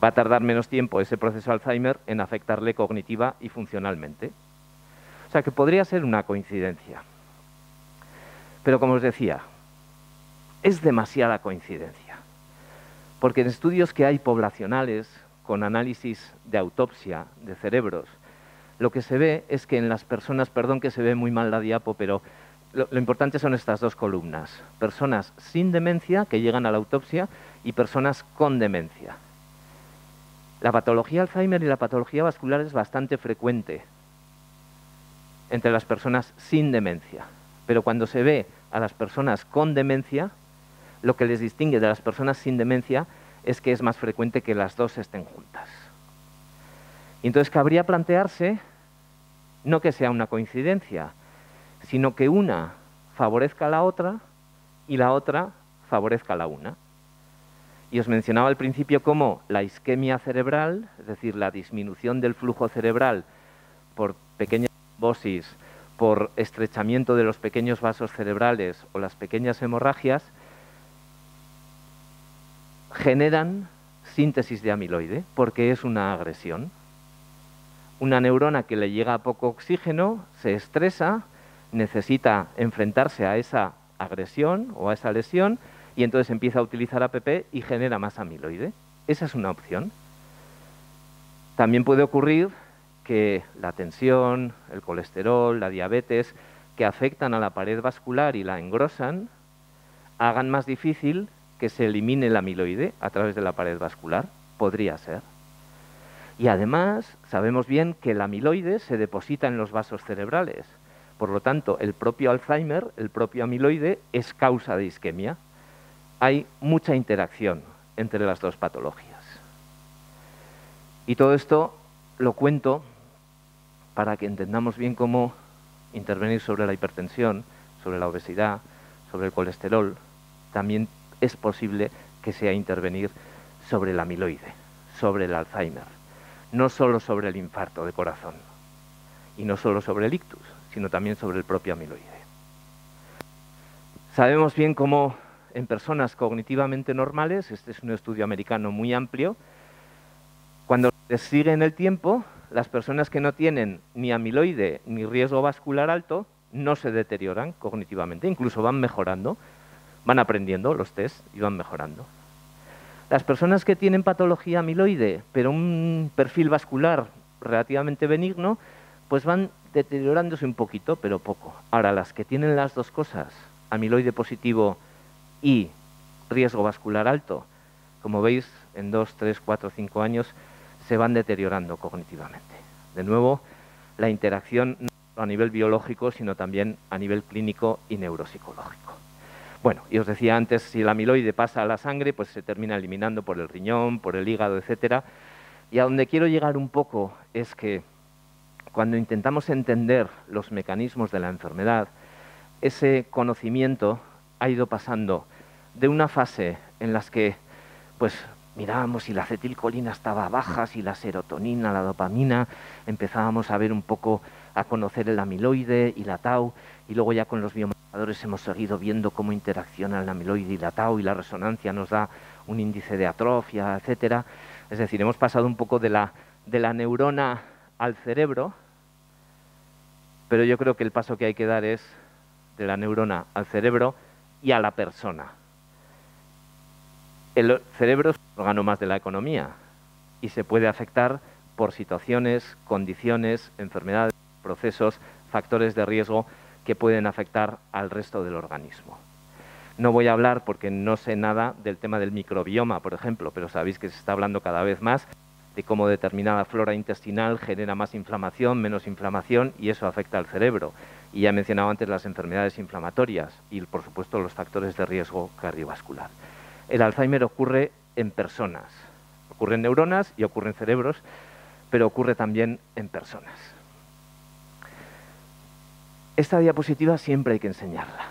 Va a tardar menos tiempo ese proceso Alzheimer en afectarle cognitiva y funcionalmente. O sea que podría ser una coincidencia. Pero como os decía, es demasiada coincidencia. Porque en estudios que hay poblacionales, con análisis de autopsia de cerebros, lo que se ve es que en las personas, perdón que se ve muy mal la diapo, pero lo, importante son estas dos columnas, personas sin demencia que llegan a la autopsia y personas con demencia. La patología Alzheimer y la patología vascular es bastante frecuente entre las personas sin demencia, pero cuando se ve a las personas con demencia, lo que les distingue de las personas sin demencia es que es más frecuente que las dos estén juntas. Y entonces cabría plantearse no que sea una coincidencia, sino que una favorezca a la otra y la otra favorezca la una. Y os mencionaba al principio cómo la isquemia cerebral, es decir, la disminución del flujo cerebral por pequeñas trombosis, por estrechamiento de los pequeños vasos cerebrales o las pequeñas hemorragias, generan síntesis de amiloide porque es una agresión. Una neurona que le llega a poco oxígeno se estresa, necesita enfrentarse a esa agresión o a esa lesión y entonces empieza a utilizar APP y genera más amiloide. Esa es una opción. También puede ocurrir que la tensión, el colesterol, la diabetes, que afectan a la pared vascular y la engrosan, hagan más difícil que se elimine el amiloide a través de la pared vascular. Podría ser. Y además sabemos bien que el amiloide se deposita en los vasos cerebrales. Por lo tanto, el propio Alzheimer, el propio amiloide, es causa de isquemia. Hay mucha interacción entre las dos patologías. Y todo esto lo cuento para que entendamos bien cómo intervenir sobre la hipertensión, sobre la obesidad, sobre el colesterol. También es posible que sea intervenir sobre el amiloide, sobre el Alzheimer no solo sobre el infarto de corazón y no solo sobre el ictus, sino también sobre el propio amiloide. Sabemos bien cómo en personas cognitivamente normales, este es un estudio americano muy amplio, cuando se sigue en el tiempo, las personas que no tienen ni amiloide ni riesgo vascular alto no se deterioran cognitivamente, incluso van mejorando, van aprendiendo los test y van mejorando. Las personas que tienen patología amiloide, pero un perfil vascular relativamente benigno, pues van deteriorándose un poquito, pero poco. Ahora, las que tienen las dos cosas, amiloide positivo y riesgo vascular alto, como veis, en dos, tres, cuatro, cinco años se van deteriorando cognitivamente. De nuevo, la interacción no a nivel biológico, sino también a nivel clínico y neuropsicológico. Bueno, y os decía antes, si el amiloide pasa a la sangre, pues se termina eliminando por el riñón, por el hígado, etcétera. Y a donde quiero llegar un poco es que cuando intentamos entender los mecanismos de la enfermedad, ese conocimiento ha ido pasando de una fase en las que pues mirábamos si la acetilcolina estaba baja, si la serotonina, la dopamina, empezábamos a ver un poco a conocer el amiloide y la tau, y luego ya con los biomarcadores hemos seguido viendo cómo interacciona el amiloide y y la resonancia nos da un índice de atrofia, etcétera. Es decir, hemos pasado un poco de la, de la neurona al cerebro, pero yo creo que el paso que hay que dar es de la neurona al cerebro y a la persona. El cerebro es un órgano más de la economía y se puede afectar por situaciones, condiciones, enfermedades, procesos, factores de riesgo que pueden afectar al resto del organismo. No voy a hablar porque no sé nada del tema del microbioma, por ejemplo, pero sabéis que se está hablando cada vez más de cómo determinada flora intestinal genera más inflamación, menos inflamación y eso afecta al cerebro. Y ya he mencionado antes las enfermedades inflamatorias y, por supuesto, los factores de riesgo cardiovascular. El Alzheimer ocurre en personas, ocurre en neuronas y ocurre en cerebros, pero ocurre también en personas. Esta diapositiva siempre hay que enseñarla,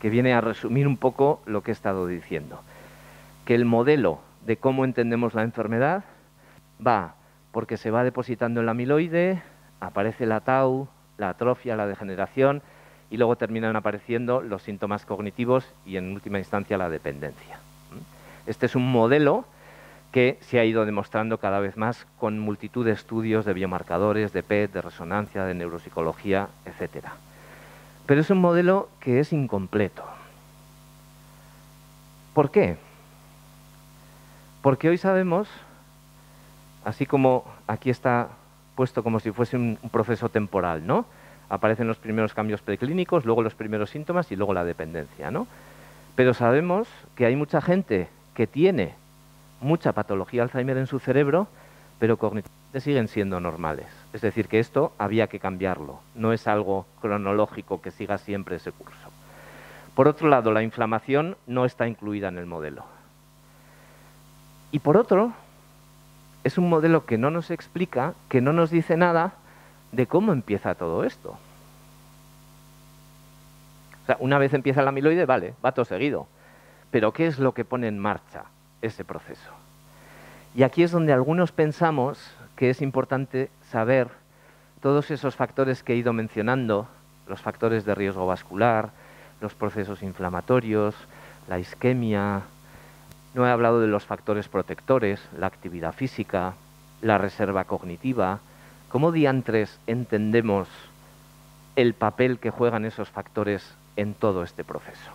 que viene a resumir un poco lo que he estado diciendo. Que el modelo de cómo entendemos la enfermedad va porque se va depositando el amiloide, aparece la tau, la atrofia, la degeneración y luego terminan apareciendo los síntomas cognitivos y en última instancia la dependencia. Este es un modelo que se ha ido demostrando cada vez más con multitud de estudios de biomarcadores, de PET, de resonancia, de neuropsicología, etc. Pero es un modelo que es incompleto. ¿Por qué? Porque hoy sabemos así como aquí está puesto como si fuese un, proceso temporal, ¿no? Aparecen los primeros cambios preclínicos, luego los primeros síntomas y luego la dependencia, ¿no? Pero sabemos que hay mucha gente que tiene mucha patología Alzheimer en su cerebro, pero cognitivamente siguen siendo normales. Es decir, que esto había que cambiarlo, no es algo cronológico que siga siempre ese curso. Por otro lado, la inflamación no está incluida en el modelo. Y por otro, es un modelo que no nos explica, que no nos dice nada de cómo empieza todo esto. O sea, una vez empieza el amiloide, vale, va todo seguido. Pero ¿qué es lo que pone en marcha ese proceso? Y aquí es donde algunos pensamos que es importante saber todos esos factores que he ido mencionando, los factores de riesgo vascular, los procesos inflamatorios, la isquemia. No he hablado de los factores protectores, la actividad física, la reserva cognitiva. ¿Cómo diantres entendemos el papel que juegan esos factores en todo este proceso?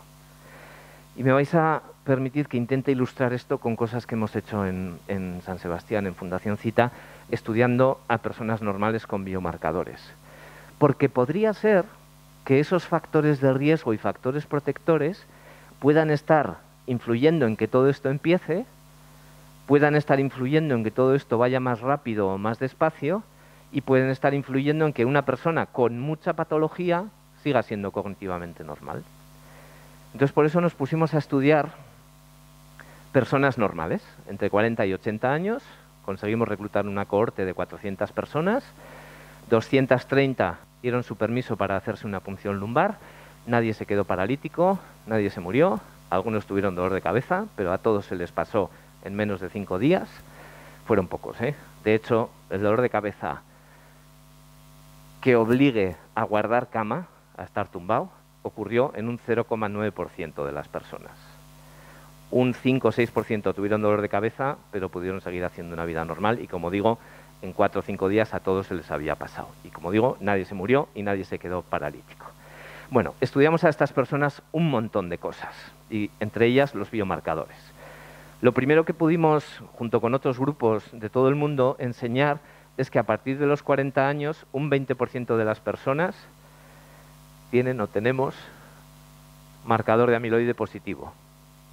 Y me vais a permitir que intente ilustrar esto con cosas que hemos hecho en, en, San Sebastián, en Fundación Cita, estudiando a personas normales con biomarcadores. Porque podría ser que esos factores de riesgo y factores protectores puedan estar influyendo en que todo esto empiece, puedan estar influyendo en que todo esto vaya más rápido o más despacio y pueden estar influyendo en que una persona con mucha patología siga siendo cognitivamente normal. Entonces por eso nos pusimos a estudiar personas normales, entre 40 y 80 años, conseguimos reclutar una cohorte de 400 personas, 230 dieron su permiso para hacerse una punción lumbar, nadie se quedó paralítico, nadie se murió, algunos tuvieron dolor de cabeza, pero a todos se les pasó en menos de cinco días, fueron pocos. ¿eh? De hecho, el dolor de cabeza que obligue a guardar cama, a estar tumbado, ocurrió en un 0,9% de las personas. Un 5 o 6% tuvieron dolor de cabeza, pero pudieron seguir haciendo una vida normal y, como digo, en cuatro o cinco días a todos se les había pasado. Y como digo, nadie se murió y nadie se quedó paralítico. Bueno, estudiamos a estas personas un montón de cosas, y entre ellas los biomarcadores. Lo primero que pudimos, junto con otros grupos de todo el mundo, enseñar es que a partir de los 40 años, un 20% de las personas tienen o tenemos marcador de amiloide positivo.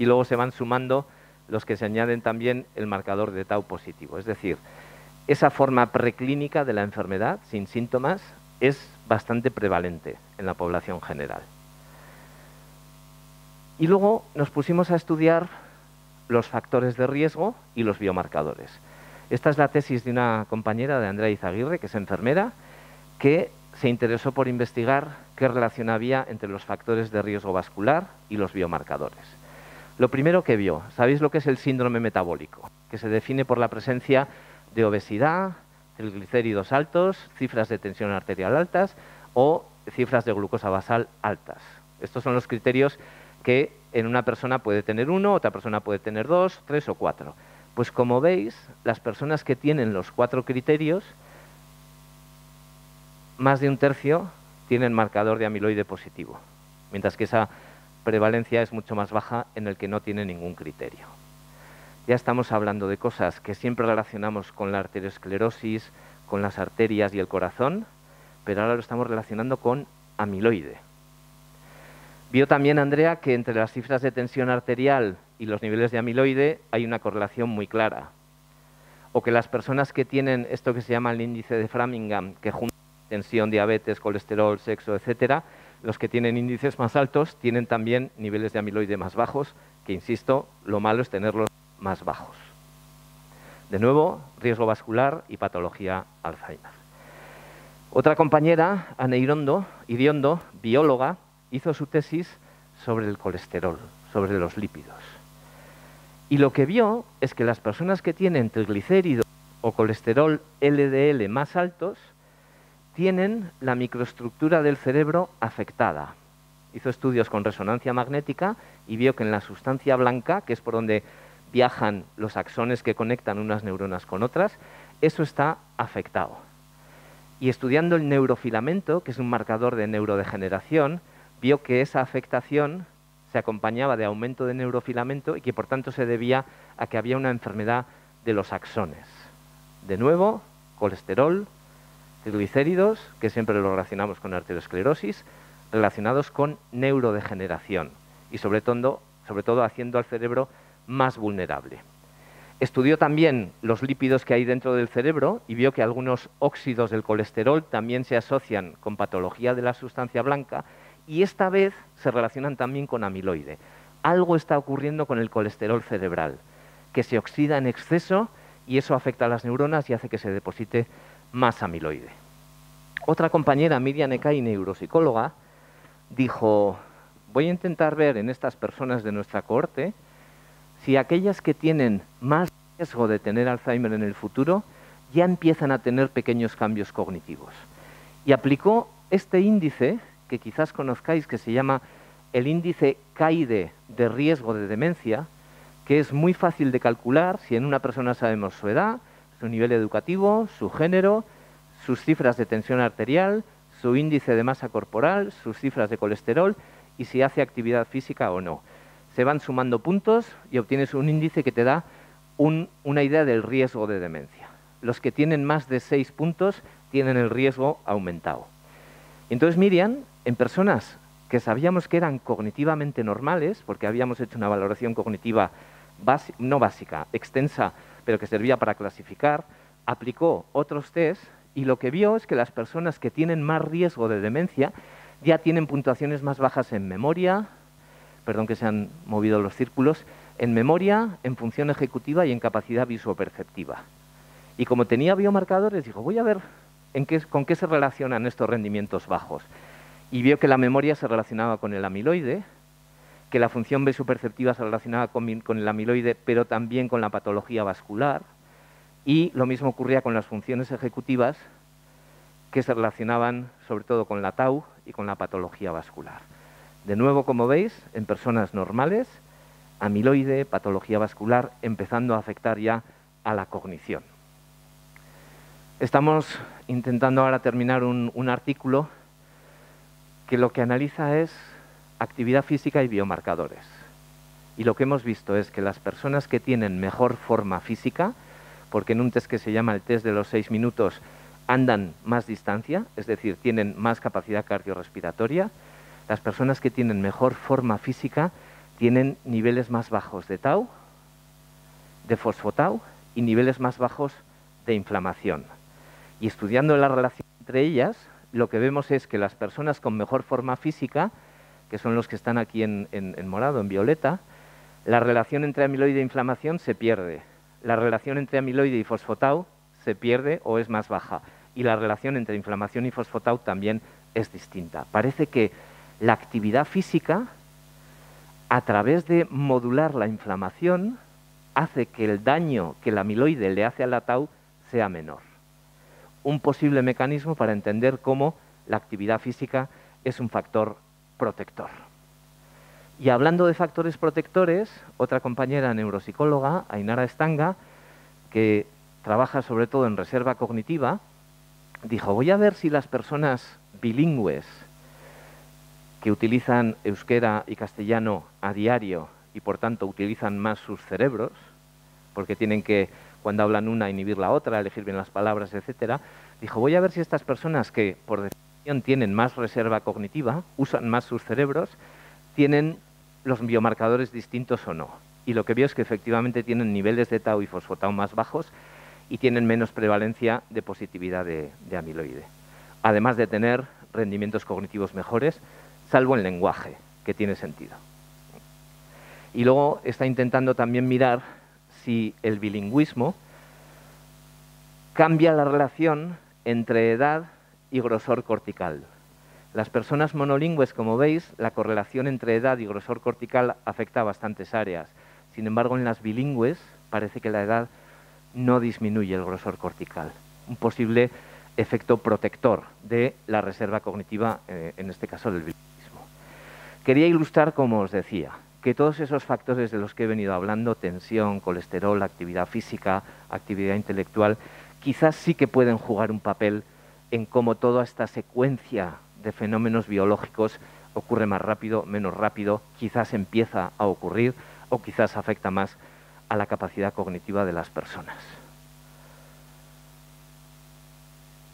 Y luego se van sumando los que se añaden también el marcador de tau positivo. Es decir, esa forma preclínica de la enfermedad, sin síntomas, es bastante prevalente en la población general. Y luego nos pusimos a estudiar los factores de riesgo y los biomarcadores. Esta es la tesis de una compañera de Andrea Izaguirre, que es enfermera, que se interesó por investigar qué relación había entre los factores de riesgo vascular y los biomarcadores. Lo primero que vio, ¿sabéis lo que es el síndrome metabólico? Que se define por la presencia de obesidad, triglicéridos altos, cifras de tensión arterial altas o cifras de glucosa basal altas. Estos son los criterios que en una persona puede tener uno, otra persona puede tener dos, tres o cuatro. Pues como veis, las personas que tienen los cuatro criterios, más de un tercio tienen marcador de amiloide positivo, mientras que esa prevalencia es mucho más baja en el que no tiene ningún criterio ya estamos hablando de cosas que siempre relacionamos con la arteriosclerosis, con las arterias y el corazón, pero ahora lo estamos relacionando con amiloide. Vio también Andrea que entre las cifras de tensión arterial y los niveles de amiloide hay una correlación muy clara. O que las personas que tienen esto que se llama el índice de Framingham, que junta tensión, diabetes, colesterol, sexo, etcétera, los que tienen índices más altos tienen también niveles de amiloide más bajos, que insisto, lo malo es tenerlos más bajos. De nuevo, riesgo vascular y patología Alzheimer. Otra compañera, Anne Iriondo, bióloga, hizo su tesis sobre el colesterol, sobre los lípidos. Y lo que vio es que las personas que tienen triglicéridos o colesterol LDL más altos tienen la microestructura del cerebro afectada. Hizo estudios con resonancia magnética y vio que en la sustancia blanca, que es por donde viajan los axones que conectan unas neuronas con otras, eso está afectado. Y estudiando el neurofilamento, que es un marcador de neurodegeneración, vio que esa afectación se acompañaba de aumento de neurofilamento y que por tanto se debía a que había una enfermedad de los axones. De nuevo, colesterol, triglicéridos, que siempre lo relacionamos con arteriosclerosis, relacionados con neurodegeneración y sobre todo, sobre todo haciendo al cerebro más vulnerable. Estudió también los lípidos que hay dentro del cerebro y vio que algunos óxidos del colesterol también se asocian con patología de la sustancia blanca y esta vez se relacionan también con amiloide. Algo está ocurriendo con el colesterol cerebral, que se oxida en exceso y eso afecta a las neuronas y hace que se deposite más amiloide. Otra compañera, Miriam Ekai, neuropsicóloga, dijo, voy a intentar ver en estas personas de nuestra cohorte si aquellas que tienen más riesgo de tener Alzheimer en el futuro ya empiezan a tener pequeños cambios cognitivos. Y aplicó este índice, que quizás conozcáis, que se llama el índice CAIDE de riesgo de demencia, que es muy fácil de calcular si en una persona sabemos su edad, su nivel educativo, su género, sus cifras de tensión arterial, su índice de masa corporal, sus cifras de colesterol y si hace actividad física o no se van sumando puntos y obtienes un índice que te da una idea del riesgo de demencia. Los que tienen más de seis puntos tienen el riesgo aumentado. Entonces Miriam, en personas que sabíamos que eran cognitivamente normales, porque habíamos hecho una valoración cognitiva no básica, extensa, pero que servía para clasificar, aplicó otros test y lo que vio es que las personas que tienen más riesgo de demencia ya tienen puntuaciones más bajas en memoria, perdón que se han movido los círculos, en memoria, en función ejecutiva y en capacidad visuoperceptiva. Y como tenía biomarcadores, dijo, voy a ver con qué se relacionan estos rendimientos bajos. Y vio que la memoria se relacionaba con el amiloide, que la función visuoperceptiva se relacionaba con, el amiloide, pero también con la patología vascular. Y lo mismo ocurría con las funciones ejecutivas, que se relacionaban sobre todo con la tau y con la patología vascular. De nuevo, como veis, en personas normales, amiloide, patología vascular, empezando a afectar ya a la cognición. Estamos intentando ahora terminar un artículo que lo que analiza es actividad física y biomarcadores. Y lo que hemos visto es que las personas que tienen mejor forma física, porque en un test que se llama el test de los seis minutos, andan más distancia, es decir, tienen más capacidad cardiorrespiratoria, las personas que tienen mejor forma física tienen niveles más bajos de tau, de fosfotau y niveles más bajos de inflamación. Y estudiando la relación entre ellas, lo que vemos es que las personas con mejor forma física, que son los que están aquí en, morado, en violeta, la relación entre amiloide e inflamación se pierde. La relación entre amiloide y fosfotau se pierde o es más baja. Y la relación entre inflamación y fosfotau también es distinta. Parece que la actividad física, a través de modular la inflamación, hace que el daño que el amiloide le hace a la tau sea menor. Un posible mecanismo para entender cómo la actividad física es un factor protector. Y hablando de factores protectores, otra compañera neuropsicóloga, Ainara Estanga, que trabaja sobre todo en reserva cognitiva, dijo, voy a ver si las personas bilingües que utilizan euskera y castellano a diario y por tanto utilizan más sus cerebros, porque tienen que, cuando hablan una, inhibir la otra, elegir bien las palabras, etcétera, dijo, voy a ver si estas personas que por definición tienen más reserva cognitiva, usan más sus cerebros, tienen los biomarcadores distintos o no. Y lo que vio es que efectivamente tienen niveles de tau y fosfotau más bajos y tienen menos prevalencia de positividad de, de amiloide. Además de tener rendimientos cognitivos mejores, salvo en lenguaje, que tiene sentido. Y luego está intentando también mirar si el bilingüismo cambia la relación entre edad y grosor cortical. Las personas monolingües, como veis, la correlación entre edad y grosor cortical afecta a bastantes áreas. Sin embargo, en las bilingües parece que la edad no disminuye el grosor cortical. Un posible efecto protector de la reserva cognitiva, eh, en este caso del bilingüismo. Quería ilustrar, como os decía, que todos esos factores de los que he venido hablando, tensión, colesterol, actividad física, actividad intelectual, quizás sí que pueden jugar un papel en cómo toda esta secuencia de fenómenos biológicos ocurre más rápido, menos rápido, quizás empieza a ocurrir o quizás afecta más a la capacidad cognitiva de las personas.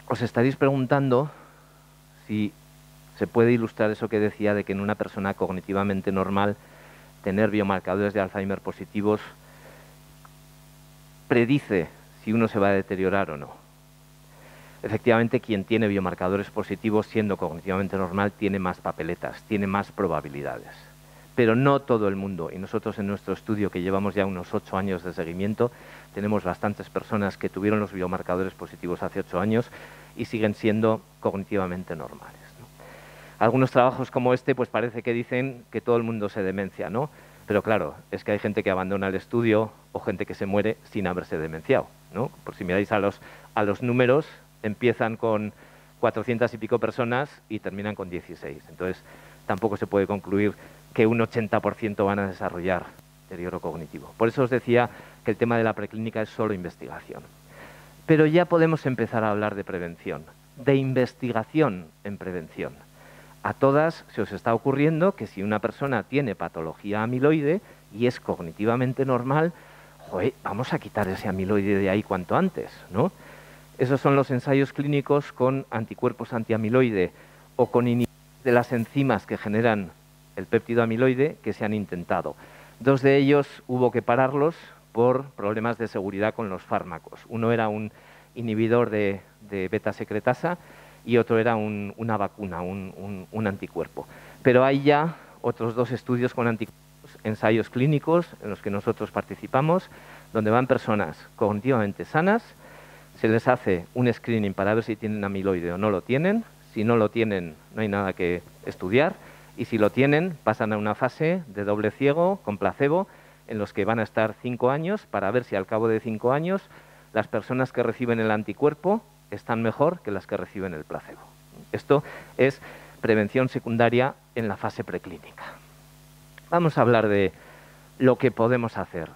os estaréis preguntando si se puede ilustrar eso que decía de que en una persona cognitivamente normal tener biomarcadores de Alzheimer positivos predice si uno se va a deteriorar o no. Efectivamente, quien tiene biomarcadores positivos siendo cognitivamente normal tiene más papeletas, tiene más probabilidades. Pero no todo el mundo. Y nosotros en nuestro estudio, que llevamos ya unos ocho años de seguimiento, tenemos bastantes personas que tuvieron los biomarcadores positivos hace ocho años y siguen siendo cognitivamente normales. Algunos trabajos como este, pues parece que dicen que todo el mundo se demencia, ¿no? Pero claro, es que hay gente que abandona el estudio o gente que se muere sin haberse demenciado, ¿no? Por si miráis a los, a los números, empiezan con 400 y pico personas y terminan con 16. Entonces, tampoco se puede concluir que un 80% van a desarrollar deterioro cognitivo. Por eso os decía que el tema de la preclínica es solo investigación. Pero ya podemos empezar a hablar de prevención, de investigación en prevención a todas se os está ocurriendo que si una persona tiene patología amiloide y es cognitivamente normal, vamos a quitar ese amiloide de ahí cuanto antes, ¿no? Esos son los ensayos clínicos con anticuerpos antiamiloide o con inhibidores de las enzimas que generan el péptido amiloide que se han intentado. Dos de ellos hubo que pararlos por problemas de seguridad con los fármacos. Uno era un inhibidor de, de beta secretasa y otro era una vacuna, un, anticuerpo. Pero hay ya otros dos estudios con anticuerpos, ensayos clínicos en los que nosotros participamos, donde van personas cognitivamente sanas, se les hace un screening para ver si tienen amiloide o no lo tienen, si no lo tienen no hay nada que estudiar, y si lo tienen pasan a una fase de doble ciego con placebo, en los que van a estar cinco años para ver si al cabo de cinco años las personas que reciben el anticuerpo están mejor que las que reciben el placebo. Esto es prevención secundaria en la fase preclínica. Vamos a hablar de lo que podemos hacer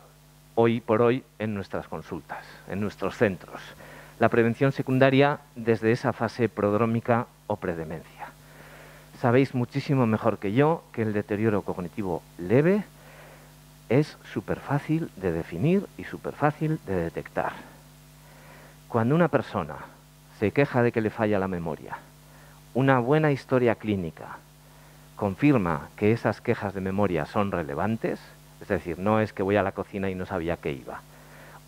hoy por hoy en nuestras consultas, en nuestros centros. La prevención secundaria desde esa fase prodrómica o predemencia. Sabéis muchísimo mejor que yo que el deterioro cognitivo leve es súper fácil de definir y súper fácil de detectar. Cuando una persona se queja de que le falla la memoria. Una buena historia clínica confirma que esas quejas de memoria son relevantes, es decir, no es que voy a la cocina y no sabía que iba,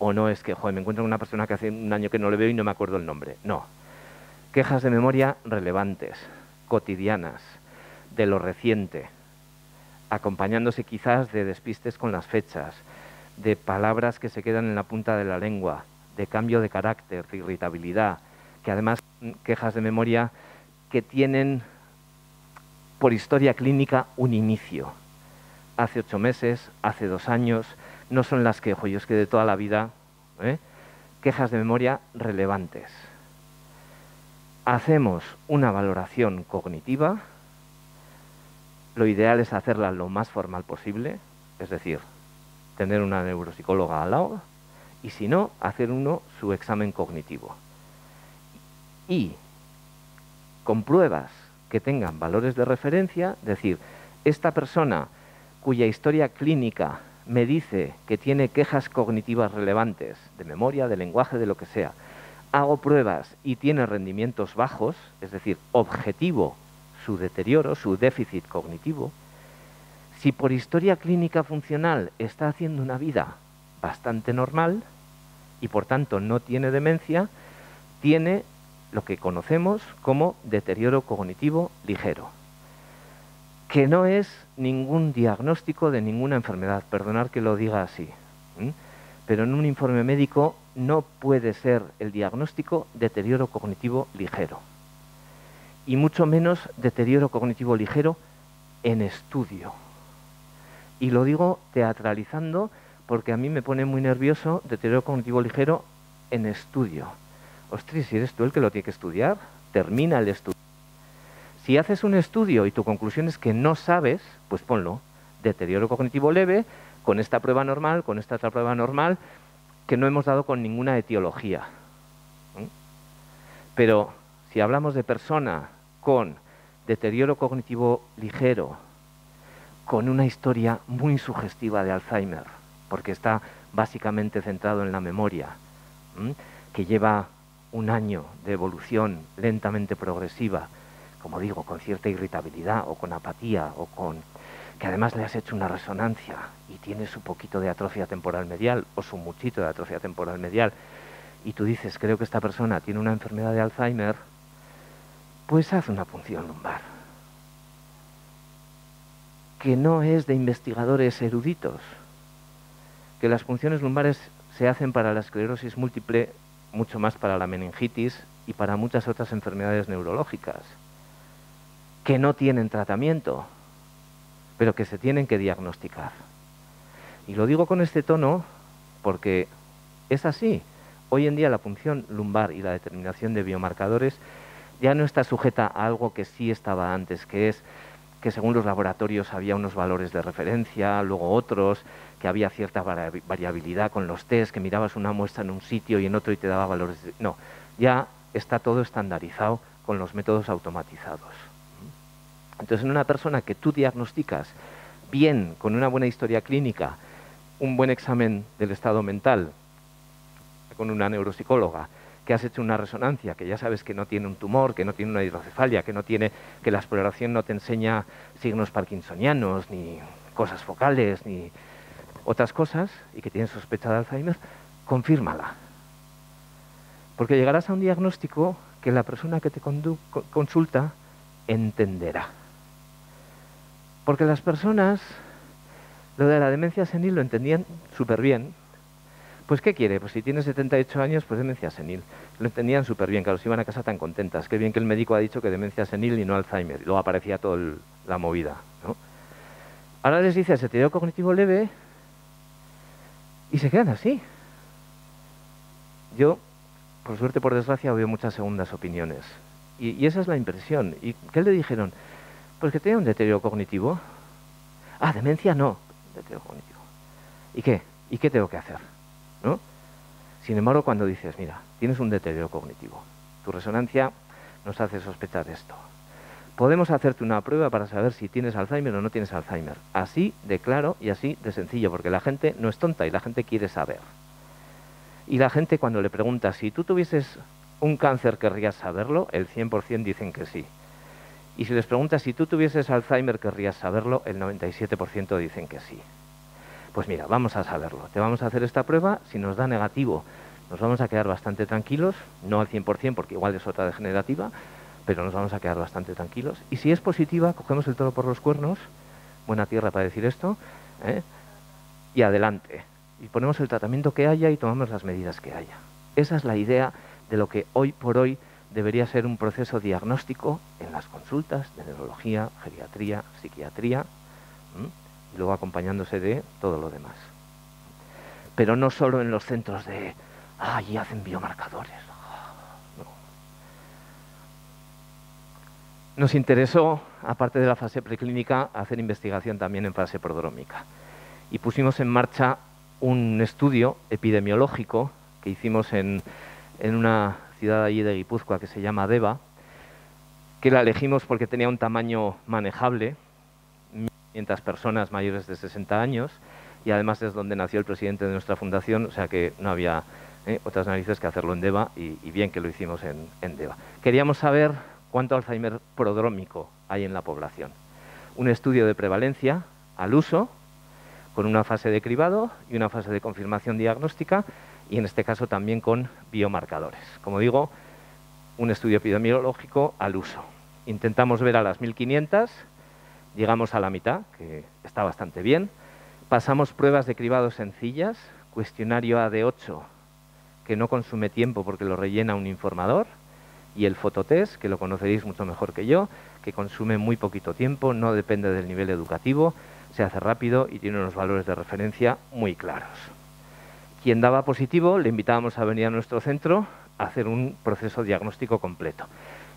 o no es que, joder, me encuentro con una persona que hace un año que no le veo y no me acuerdo el nombre, no. Quejas de memoria relevantes, cotidianas, de lo reciente, acompañándose quizás de despistes con las fechas, de palabras que se quedan en la punta de la lengua, de cambio de carácter, de irritabilidad, que además quejas de memoria que tienen por historia clínica un inicio. Hace ocho meses, hace dos años, no son las que, yo es que de toda la vida, ¿eh? quejas de memoria relevantes. Hacemos una valoración cognitiva, lo ideal es hacerla lo más formal posible, es decir, tener una neuropsicóloga al lado, y si no, hacer uno su examen cognitivo y con pruebas que tengan valores de referencia, decir, esta persona cuya historia clínica me dice que tiene quejas cognitivas relevantes, de memoria, de lenguaje, de lo que sea, hago pruebas y tiene rendimientos bajos, es decir, objetivo su deterioro, su déficit cognitivo, si por historia clínica funcional está haciendo una vida bastante normal y por tanto no tiene demencia, tiene lo que conocemos como deterioro cognitivo ligero, que no es ningún diagnóstico de ninguna enfermedad, perdonar que lo diga así, pero en un informe médico no puede ser el diagnóstico deterioro cognitivo ligero, y mucho menos deterioro cognitivo ligero en estudio. Y lo digo teatralizando porque a mí me pone muy nervioso deterioro cognitivo ligero en estudio ostras, si eres tú el que lo tiene que estudiar, termina el estudio. Si haces un estudio y tu conclusión es que no sabes, pues ponlo. Deterioro cognitivo leve, con esta prueba normal, con esta otra prueba normal, que no hemos dado con ninguna etiología. Pero si hablamos de persona con deterioro cognitivo ligero, con una historia muy sugestiva de Alzheimer, porque está básicamente centrado en la memoria, que lleva un año de evolución lentamente progresiva, como digo, con cierta irritabilidad o con apatía o con que además le has hecho una resonancia y tiene su poquito de atrofia temporal medial o su muchito de atrofia temporal medial y tú dices, creo que esta persona tiene una enfermedad de Alzheimer, pues haz una punción lumbar, que no es de investigadores eruditos, que las punciones lumbares se hacen para la esclerosis múltiple, mucho más para la meningitis y para muchas otras enfermedades neurológicas, que no tienen tratamiento pero que se tienen que diagnosticar. Y lo digo con este tono porque es así. Hoy en día la punción lumbar y la determinación de biomarcadores ya no está sujeta a algo que sí estaba antes, que es que según los laboratorios había unos valores de referencia, luego otros, que había cierta variabilidad con los test, que mirabas una muestra en un sitio y en otro y te daba valores. No, ya está todo estandarizado con los métodos automatizados. Entonces, en una persona que tú diagnosticas bien, con una buena historia clínica, un buen examen del estado mental, con una neuropsicóloga, que has hecho una resonancia, que ya sabes que no tiene un tumor, que no tiene una hidrocefalia, que no tiene, que la exploración no te enseña signos parkinsonianos, ni cosas focales, ni otras cosas, y que tienes sospecha de Alzheimer, confírmala. Porque llegarás a un diagnóstico que la persona que te consulta entenderá. Porque las personas lo de la demencia senil lo entendían súper bien. Pues ¿qué quiere? Pues si tiene 78 años, pues demencia senil. Lo entendían súper bien, que se iban a casa tan contentas. Qué bien que el médico ha dicho que demencia senil y no Alzheimer. Y luego aparecía toda la movida. Ahora les dice deterioro cognitivo leve y se quedan así. Yo, por suerte, por desgracia, veo muchas segundas opiniones. Y, y esa es la impresión. ¿Y qué le dijeron? Pues que tiene un deterioro cognitivo. Ah, demencia no, deterioro cognitivo. ¿Y qué? ¿Y qué tengo que hacer? ¿No? Sin embargo, cuando dices, mira, tienes un deterioro cognitivo, tu resonancia nos hace sospechar esto. Podemos hacerte una prueba para saber si tienes Alzheimer o no tienes Alzheimer. Así de claro y así de sencillo, porque la gente no es tonta y la gente quiere saber. Y la gente cuando le pregunta si tú tuvieses un cáncer, ¿querrías saberlo? El 100% dicen que sí. Y si les preguntas si tú tuvieses Alzheimer, querrías saberlo, el 97% dicen que sí. Pues mira, vamos a saberlo. Te vamos a hacer esta prueba. Si nos da negativo, nos vamos a quedar bastante tranquilos, no al 100% porque igual es otra degenerativa, pero nos vamos a quedar bastante tranquilos. Y si es positiva, cogemos el toro por los cuernos, buena tierra para decir esto, ¿eh? y adelante. Y ponemos el tratamiento que haya y tomamos las medidas que haya. Esa es la idea de lo que hoy por hoy debería ser un proceso diagnóstico en las consultas de neurología, geriatría, psiquiatría, y luego acompañándose de todo lo demás. Pero no solo en los centros de, ay, hacen biomarcadores. Nos interesó, aparte de la fase preclínica, hacer investigación también en fase prodrómica. Y pusimos en marcha un estudio epidemiológico que hicimos en, en una ciudad allí de Guipúzcoa que se llama Deva, que la elegimos porque tenía un tamaño manejable, 500 personas mayores de 60 años, y además es donde nació el presidente de nuestra fundación, o sea que no había eh, otras narices que hacerlo en Deva, y, bien que lo hicimos en, en Deva. Queríamos saber cuánto Alzheimer prodrómico hay en la población. Un estudio de prevalencia al uso, con una fase de cribado y una fase de confirmación diagnóstica, y en este caso también con biomarcadores. Como digo, un estudio epidemiológico al uso. Intentamos ver a las 1500, llegamos a la mitad, que está bastante bien. Pasamos pruebas de cribado sencillas, cuestionario AD8, que no consume tiempo porque lo rellena un informador, y el fototest, que lo conoceréis mucho mejor que yo, que consume muy poquito tiempo, no depende del nivel educativo, se hace rápido y tiene unos valores de referencia muy claros. Quien daba positivo le invitábamos a venir a nuestro centro a hacer un proceso diagnóstico completo.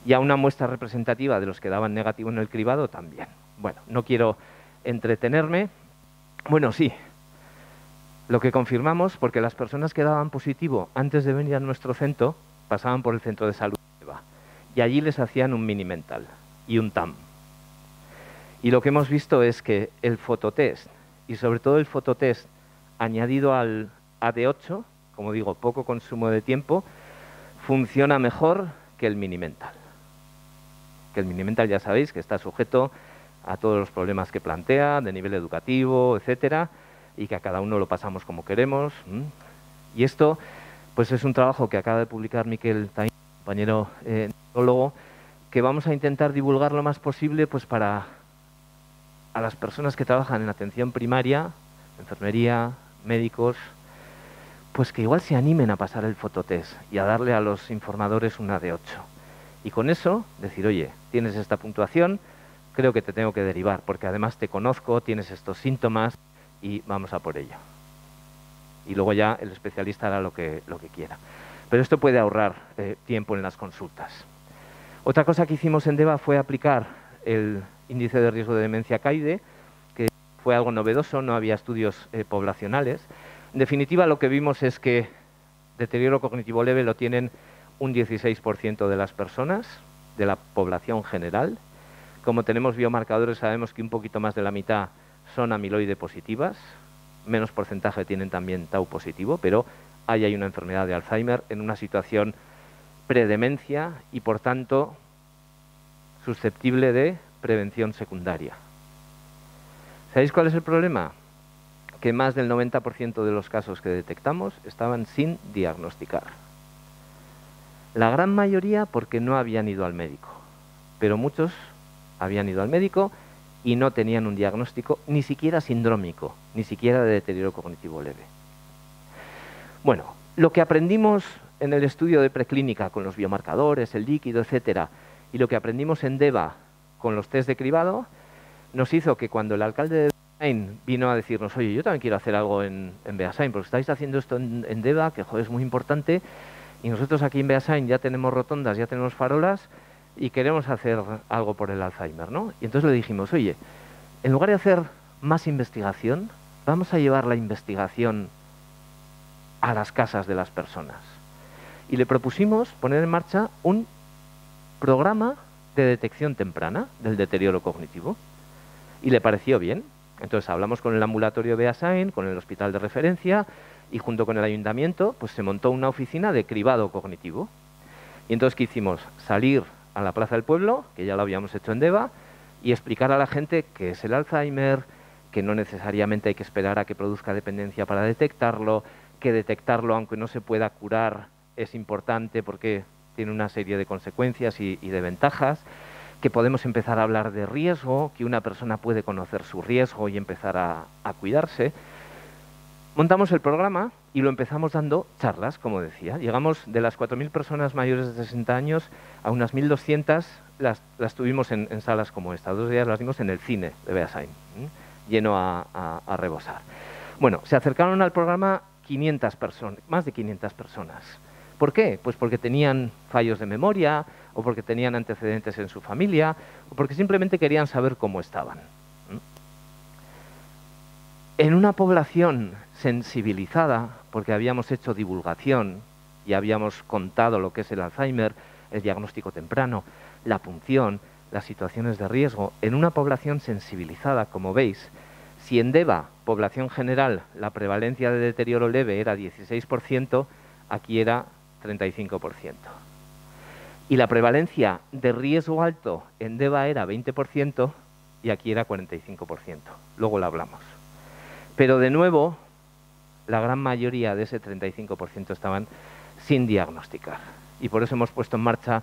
Y a una muestra representativa de los que daban negativo en el cribado también. Bueno, no quiero entretenerme. Bueno, sí. Lo que confirmamos, porque las personas que daban positivo antes de venir a nuestro centro pasaban por el centro de salud y allí les hacían un mini mental y un TAM. Y lo que hemos visto es que el fototest, y sobre todo el fototest añadido al, AD8, como digo, poco consumo de tiempo, funciona mejor que el mini mental. Que el mini mental ya sabéis que está sujeto a todos los problemas que plantea, de nivel educativo, etcétera, y que a cada uno lo pasamos como queremos. Y esto, pues es un trabajo que acaba de publicar Miquel Tain, compañero eh, que vamos a intentar divulgar lo más posible, pues para a las personas que trabajan en atención primaria, enfermería, médicos, pues que igual se animen a pasar el fototest y a darle a los informadores una de ocho. Y con eso decir, oye, tienes esta puntuación, creo que te tengo que derivar, porque además te conozco, tienes estos síntomas y vamos a por ello. Y luego ya el especialista hará lo que, lo que quiera. Pero esto puede ahorrar eh, tiempo en las consultas. Otra cosa que hicimos en DEVA fue aplicar el índice de riesgo de demencia CAIDE, que fue algo novedoso, no había estudios eh, poblacionales. En definitiva, lo que vimos es que deterioro cognitivo leve lo tienen un 16% de las personas, de la población general. Como tenemos biomarcadores, sabemos que un poquito más de la mitad son amiloide positivas, menos porcentaje tienen también tau positivo, pero ahí hay una enfermedad de Alzheimer en una situación predemencia y, por tanto, susceptible de prevención secundaria. ¿Sabéis cuál es el problema? Que más del 90% de los casos que detectamos estaban sin diagnosticar. La gran mayoría porque no habían ido al médico, pero muchos habían ido al médico y no tenían un diagnóstico ni siquiera sindrómico, ni siquiera de deterioro cognitivo leve. Bueno, lo que aprendimos en el estudio de preclínica con los biomarcadores, el líquido, etcétera, y lo que aprendimos en DEVA con los test de cribado, nos hizo que cuando el alcalde de vino a decirnos, oye, yo también quiero hacer algo en, en Beasain, porque estáis haciendo esto en, DEVA, que es muy importante, y nosotros aquí en Beasain ya tenemos rotondas, ya tenemos farolas, y queremos hacer algo por el Alzheimer, ¿no? Y entonces le dijimos, oye, en lugar de hacer más investigación, vamos a llevar la investigación a las casas de las personas. Y le propusimos poner en marcha un programa de detección temprana del deterioro cognitivo. Y le pareció bien, entonces hablamos con el ambulatorio Beasain, con el hospital de referencia y junto con el ayuntamiento pues se montó una oficina de cribado cognitivo. Y entonces ¿qué hicimos? Salir a la Plaza del Pueblo, que ya lo habíamos hecho en DEVA, y explicar a la gente qué es el Alzheimer, que no necesariamente hay que esperar a que produzca dependencia para detectarlo, que detectarlo aunque no se pueda curar es importante porque tiene una serie de consecuencias y, y de ventajas que podemos empezar a hablar de riesgo, que una persona puede conocer su riesgo y empezar a, cuidarse. Montamos el programa y lo empezamos dando charlas, como decía. Llegamos de las 4.000 personas mayores de 60 años a unas 1.200, las, tuvimos en, salas como esta. Dos días las vimos en el cine de Beasain, lleno a, a, rebosar. Bueno, se acercaron al programa 500 personas, más de 500 personas. ¿Por qué? Pues porque tenían fallos de memoria, o porque tenían antecedentes en su familia, o porque simplemente querían saber cómo estaban. En una población sensibilizada, porque habíamos hecho divulgación y habíamos contado lo que es el Alzheimer, el diagnóstico temprano, la punción, las situaciones de riesgo, en una población sensibilizada, como veis, si en DEVA, población general, la prevalencia de deterioro leve era 16%, aquí era 35% y la prevalencia de riesgo alto en DEVA era 20% y aquí era 45%. Luego lo hablamos. Pero de nuevo, la gran mayoría de ese 35% estaban sin diagnosticar. Y por eso hemos puesto en marcha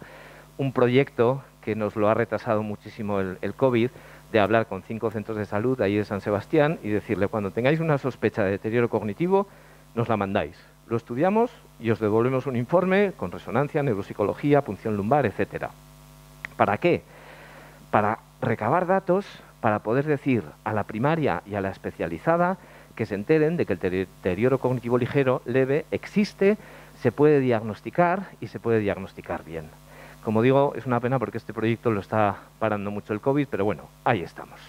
un proyecto que nos lo ha retrasado muchísimo el, el COVID, de hablar con cinco centros de salud ahí de San Sebastián y decirle, cuando tengáis una sospecha de deterioro cognitivo, nos la mandáis lo estudiamos y os devolvemos un informe con resonancia, neuropsicología, punción lumbar, etc. ¿Para qué? Para recabar datos, para poder decir a la primaria y a la especializada que se enteren de que el deterioro cognitivo ligero leve existe, se puede diagnosticar y se puede diagnosticar bien. Como digo, es una pena porque este proyecto lo está parando mucho el COVID, pero bueno, ahí estamos.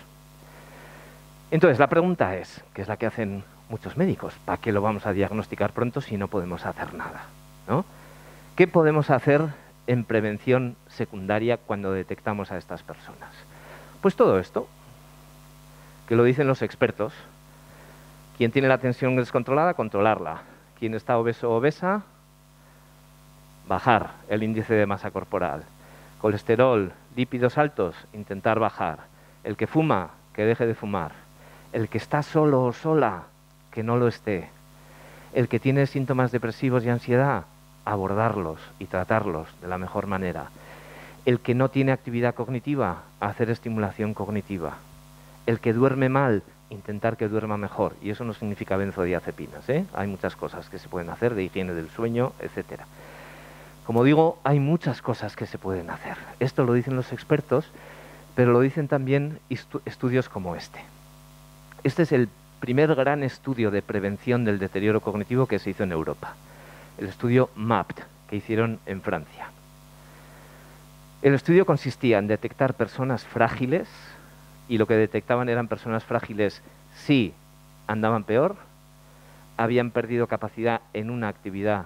Entonces, la pregunta es, que es la que hacen muchos médicos. ¿Para qué lo vamos a diagnosticar pronto si no podemos hacer nada? ¿no? ¿Qué podemos hacer en prevención secundaria cuando detectamos a estas personas? Pues todo esto, que lo dicen los expertos. Quien tiene la tensión descontrolada, controlarla. Quien está obeso o obesa, bajar el índice de masa corporal. Colesterol, lípidos altos, intentar bajar. El que fuma, que deje de fumar. El que está solo o sola, que no lo esté. El que tiene síntomas depresivos y ansiedad, abordarlos y tratarlos de la mejor manera. El que no tiene actividad cognitiva, hacer estimulación cognitiva. El que duerme mal, intentar que duerma mejor. Y eso no significa benzodiazepinas. ¿eh? Hay muchas cosas que se pueden hacer de higiene del sueño, etcétera. Como digo, hay muchas cosas que se pueden hacer. Esto lo dicen los expertos, pero lo dicen también estudios como este. Este es el primer gran estudio de prevención del deterioro cognitivo que se hizo en Europa. El estudio MAPT, que hicieron en Francia. El estudio consistía en detectar personas frágiles, y lo que detectaban eran personas frágiles si andaban peor, habían perdido capacidad en una actividad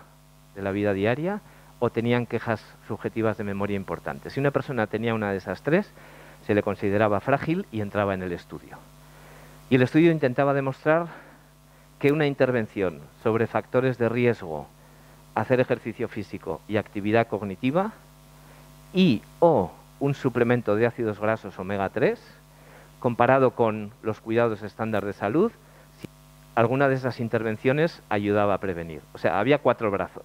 de la vida diaria o tenían quejas subjetivas de memoria importantes. Si una persona tenía una de esas tres, se le consideraba frágil y entraba en el estudio. Y el estudio intentaba demostrar que una intervención sobre factores de riesgo, hacer ejercicio físico y actividad cognitiva, y o un suplemento de ácidos grasos omega 3, comparado con los cuidados estándar de salud, alguna de esas intervenciones ayudaba a prevenir. O sea, había cuatro brazos.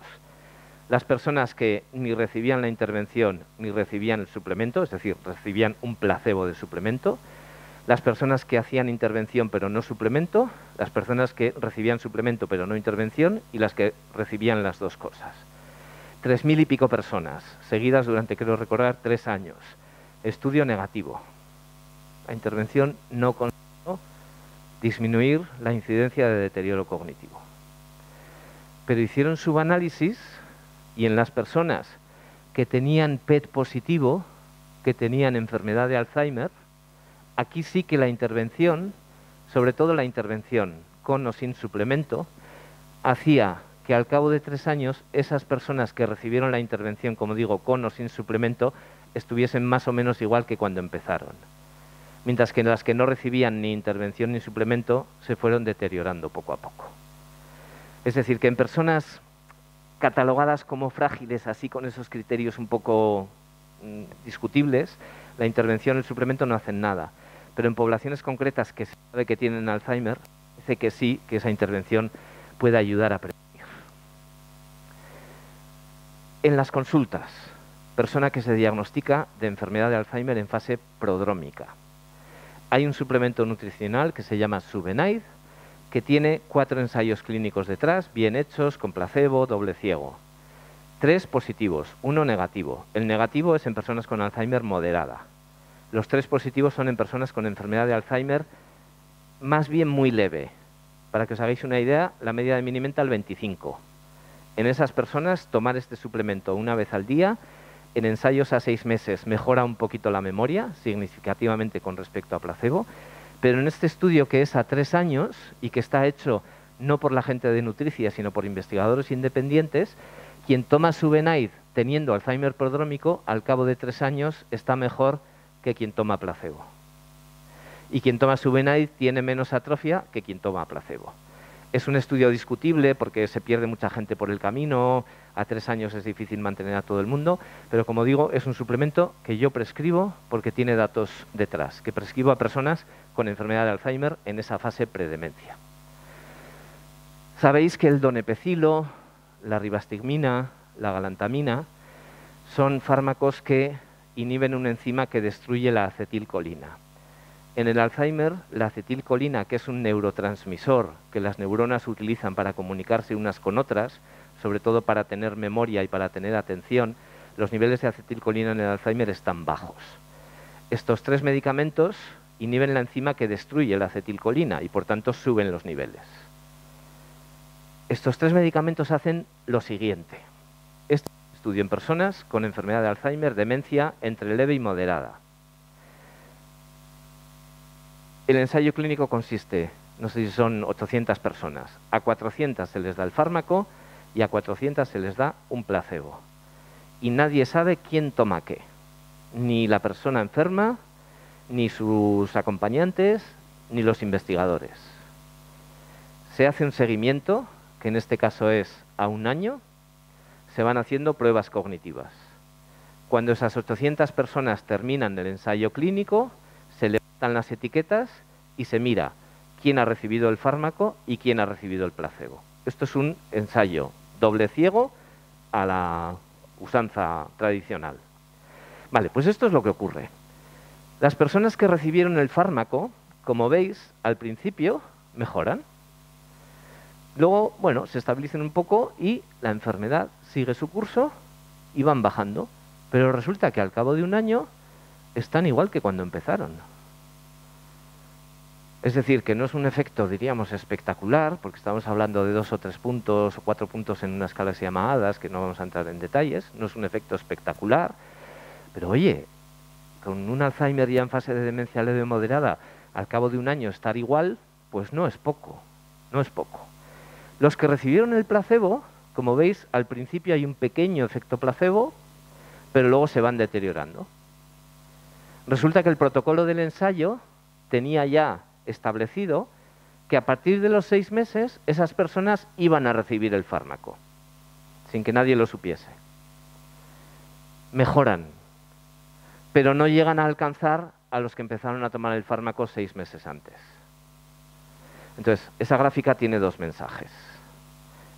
Las personas que ni recibían la intervención ni recibían el suplemento, es decir, recibían un placebo de suplemento, las personas que hacían intervención pero no suplemento, las personas que recibían suplemento pero no intervención y las que recibían las dos cosas. Tres mil y pico personas, seguidas durante, quiero recordar, tres años. Estudio negativo, la intervención no consiguió disminuir la incidencia de deterioro cognitivo. Pero hicieron subanálisis y en las personas que tenían PET positivo, que tenían enfermedad de Alzheimer, aquí sí que la intervención, sobre todo la intervención con o sin suplemento, hacía que al cabo de tres años esas personas que recibieron la intervención, como digo, con o sin suplemento, estuviesen más o menos igual que cuando empezaron mientras que las que no recibían ni intervención ni suplemento se fueron deteriorando poco a poco. Es decir, que en personas catalogadas como frágiles, así con esos criterios un poco mm, discutibles, la intervención y el suplemento no hacen nada. Pero en poblaciones concretas que se sabe que tienen Alzheimer, dice que sí, que esa intervención puede ayudar a prevenir. En las consultas, persona que se diagnostica de enfermedad de Alzheimer en fase prodrómica, hay un suplemento nutricional que se llama Subenaid, que tiene cuatro ensayos clínicos detrás, bien hechos, con placebo, doble ciego. Tres positivos, uno negativo. El negativo es en personas con Alzheimer moderada. Los tres positivos son en personas con enfermedad de Alzheimer más bien muy leve. Para que os hagáis una idea, la media de Minimenta el 25. En esas personas, tomar este suplemento una vez al día en ensayos a seis meses mejora un poquito la memoria, significativamente con respecto a placebo, pero en este estudio que es a tres años y que está hecho no por la gente de Nutricia, sino por investigadores independientes, quien toma Subenaid teniendo Alzheimer prodrómico, al cabo de tres años está mejor que quien toma placebo. Y quien toma Subenaid tiene menos atrofia que quien toma placebo. Es un estudio discutible porque se pierde mucha gente por el camino, a tres años es difícil mantener a todo el mundo, pero como digo, es un suplemento que yo prescribo porque tiene datos detrás, que prescribo a personas con enfermedad de Alzheimer en esa fase predemencia. Sabéis que el donepecilo, la ribastigmina, la galantamina, son fármacos que inhiben una enzima que destruye la acetilcolina. En el Alzheimer, la acetilcolina, que es un neurotransmisor que las neuronas utilizan para comunicarse unas con otras, sobre todo para tener memoria y para tener atención, los niveles de acetilcolina en el Alzheimer están bajos. Estos tres medicamentos inhiben la enzima que destruye la acetilcolina y por tanto suben los niveles. Estos tres medicamentos hacen lo siguiente. Estudio en personas con enfermedad de Alzheimer, demencia entre leve y moderada el ensayo clínico consiste, no sé si son 800 personas, a 400 se les da el fármaco y a 400 se les da un placebo. Y nadie sabe quién toma qué, ni la persona enferma, ni sus acompañantes, ni los investigadores. Se hace un seguimiento, que en este caso es a un año, se van haciendo pruebas cognitivas. Cuando esas 800 personas terminan el ensayo clínico, se levantan las etiquetas y se mira quién ha recibido el fármaco y quién ha recibido el placebo. Esto es un ensayo doble ciego a la usanza tradicional. Vale, pues esto es lo que ocurre. Las personas que recibieron el fármaco, como veis, al principio mejoran. Luego, bueno, se estabilizan un poco y la enfermedad sigue su curso y van bajando. Pero resulta que al cabo de un año están igual que cuando empezaron. Es decir, que no es un efecto, diríamos, espectacular, porque estamos hablando de dos o tres puntos o cuatro puntos en una escala que se que no vamos a entrar en detalles, no es un efecto espectacular, pero oye, con un Alzheimer ya en fase de demencia leve moderada, al cabo de un año estar igual, pues no es poco, no es poco. Los que recibieron el placebo, como veis, al principio hay un pequeño efecto placebo, pero luego se van deteriorando. Resulta que el protocolo del ensayo tenía ya establecido que a partir de los seis meses esas personas iban a recibir el fármaco, sin que nadie lo supiese. Mejoran, pero no llegan a alcanzar a los que empezaron a tomar el fármaco seis meses antes. Entonces, esa gráfica tiene dos mensajes.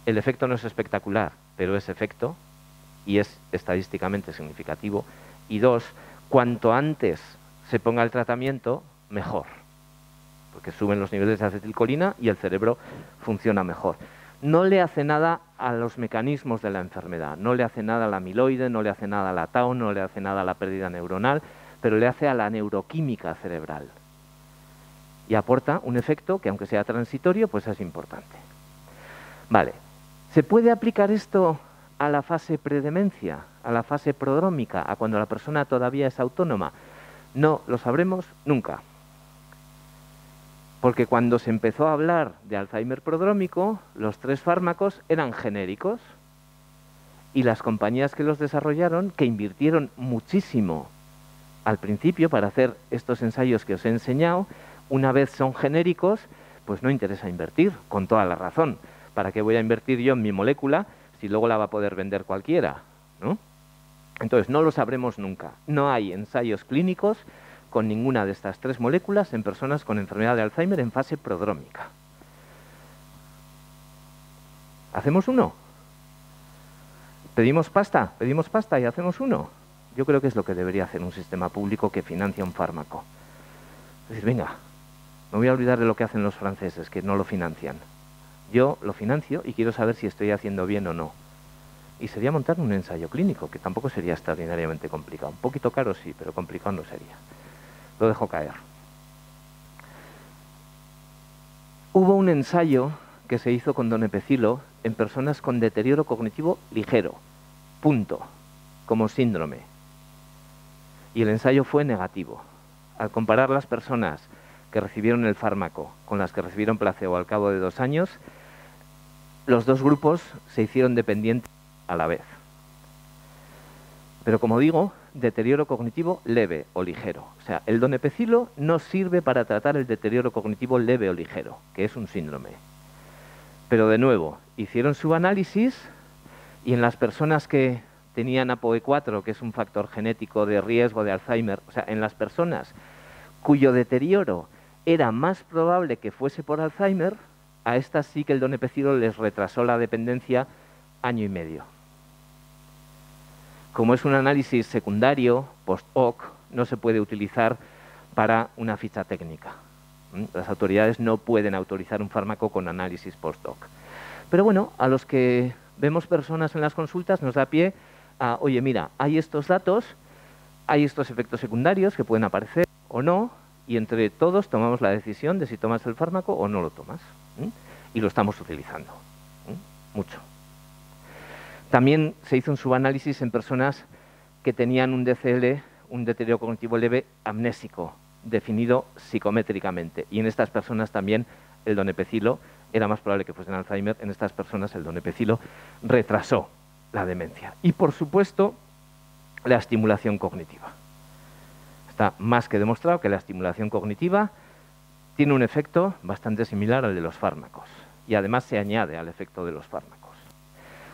El efecto no es espectacular, pero es efecto y es estadísticamente significativo. Y dos, cuanto antes se ponga el tratamiento, mejor porque suben los niveles de acetilcolina y el cerebro funciona mejor. No le hace nada a los mecanismos de la enfermedad, no le hace nada a la amiloide, no le hace nada a la tau, no le hace nada a la pérdida neuronal, pero le hace a la neuroquímica cerebral. Y aporta un efecto que aunque sea transitorio, pues es importante. Vale, ¿se puede aplicar esto a la fase predemencia, a la fase prodrómica, a cuando la persona todavía es autónoma? No lo sabremos nunca. Porque cuando se empezó a hablar de Alzheimer prodrómico, los tres fármacos eran genéricos y las compañías que los desarrollaron, que invirtieron muchísimo al principio para hacer estos ensayos que os he enseñado, una vez son genéricos, pues no interesa invertir, con toda la razón. ¿Para qué voy a invertir yo en mi molécula si luego la va a poder vender cualquiera? ¿no? Entonces, no lo sabremos nunca. No hay ensayos clínicos con ninguna de estas tres moléculas en personas con enfermedad de Alzheimer en fase prodrómica. ¿Hacemos uno? ¿Pedimos pasta? ¿Pedimos pasta y hacemos uno? Yo creo que es lo que debería hacer un sistema público que financia un fármaco. Es decir, venga, me voy a olvidar de lo que hacen los franceses, que no lo financian. Yo lo financio y quiero saber si estoy haciendo bien o no. Y sería montar un ensayo clínico, que tampoco sería extraordinariamente complicado. Un poquito caro sí, pero complicado no sería lo dejo caer. Hubo un ensayo que se hizo con donepecilo en personas con deterioro cognitivo ligero, punto, como síndrome. Y el ensayo fue negativo. Al comparar las personas que recibieron el fármaco con las que recibieron placebo al cabo de dos años, los dos grupos se hicieron dependientes a la vez. Pero como digo, deterioro cognitivo leve o ligero. O sea, el donepecilo no sirve para tratar el deterioro cognitivo leve o ligero, que es un síndrome. Pero de nuevo, hicieron su análisis y en las personas que tenían APOE4, que es un factor genético de riesgo de Alzheimer, o sea, en las personas cuyo deterioro era más probable que fuese por Alzheimer, a estas sí que el donepecilo les retrasó la dependencia año y medio como es un análisis secundario, post-hoc, no se puede utilizar para una ficha técnica. Las autoridades no pueden autorizar un fármaco con análisis post-hoc. Pero bueno, a los que vemos personas en las consultas nos da pie a, oye, mira, hay estos datos, hay estos efectos secundarios que pueden aparecer o no, y entre todos tomamos la decisión de si tomas el fármaco o no lo tomas. Y lo estamos utilizando. Mucho. También se hizo un subanálisis en personas que tenían un DCL, un deterioro cognitivo leve amnésico, definido psicométricamente. Y en estas personas también el donepecilo era más probable que fuesen Alzheimer. En estas personas el donepecilo retrasó la demencia. Y por supuesto, la estimulación cognitiva. Está más que demostrado que la estimulación cognitiva tiene un efecto bastante similar al de los fármacos y además se añade al efecto de los fármacos.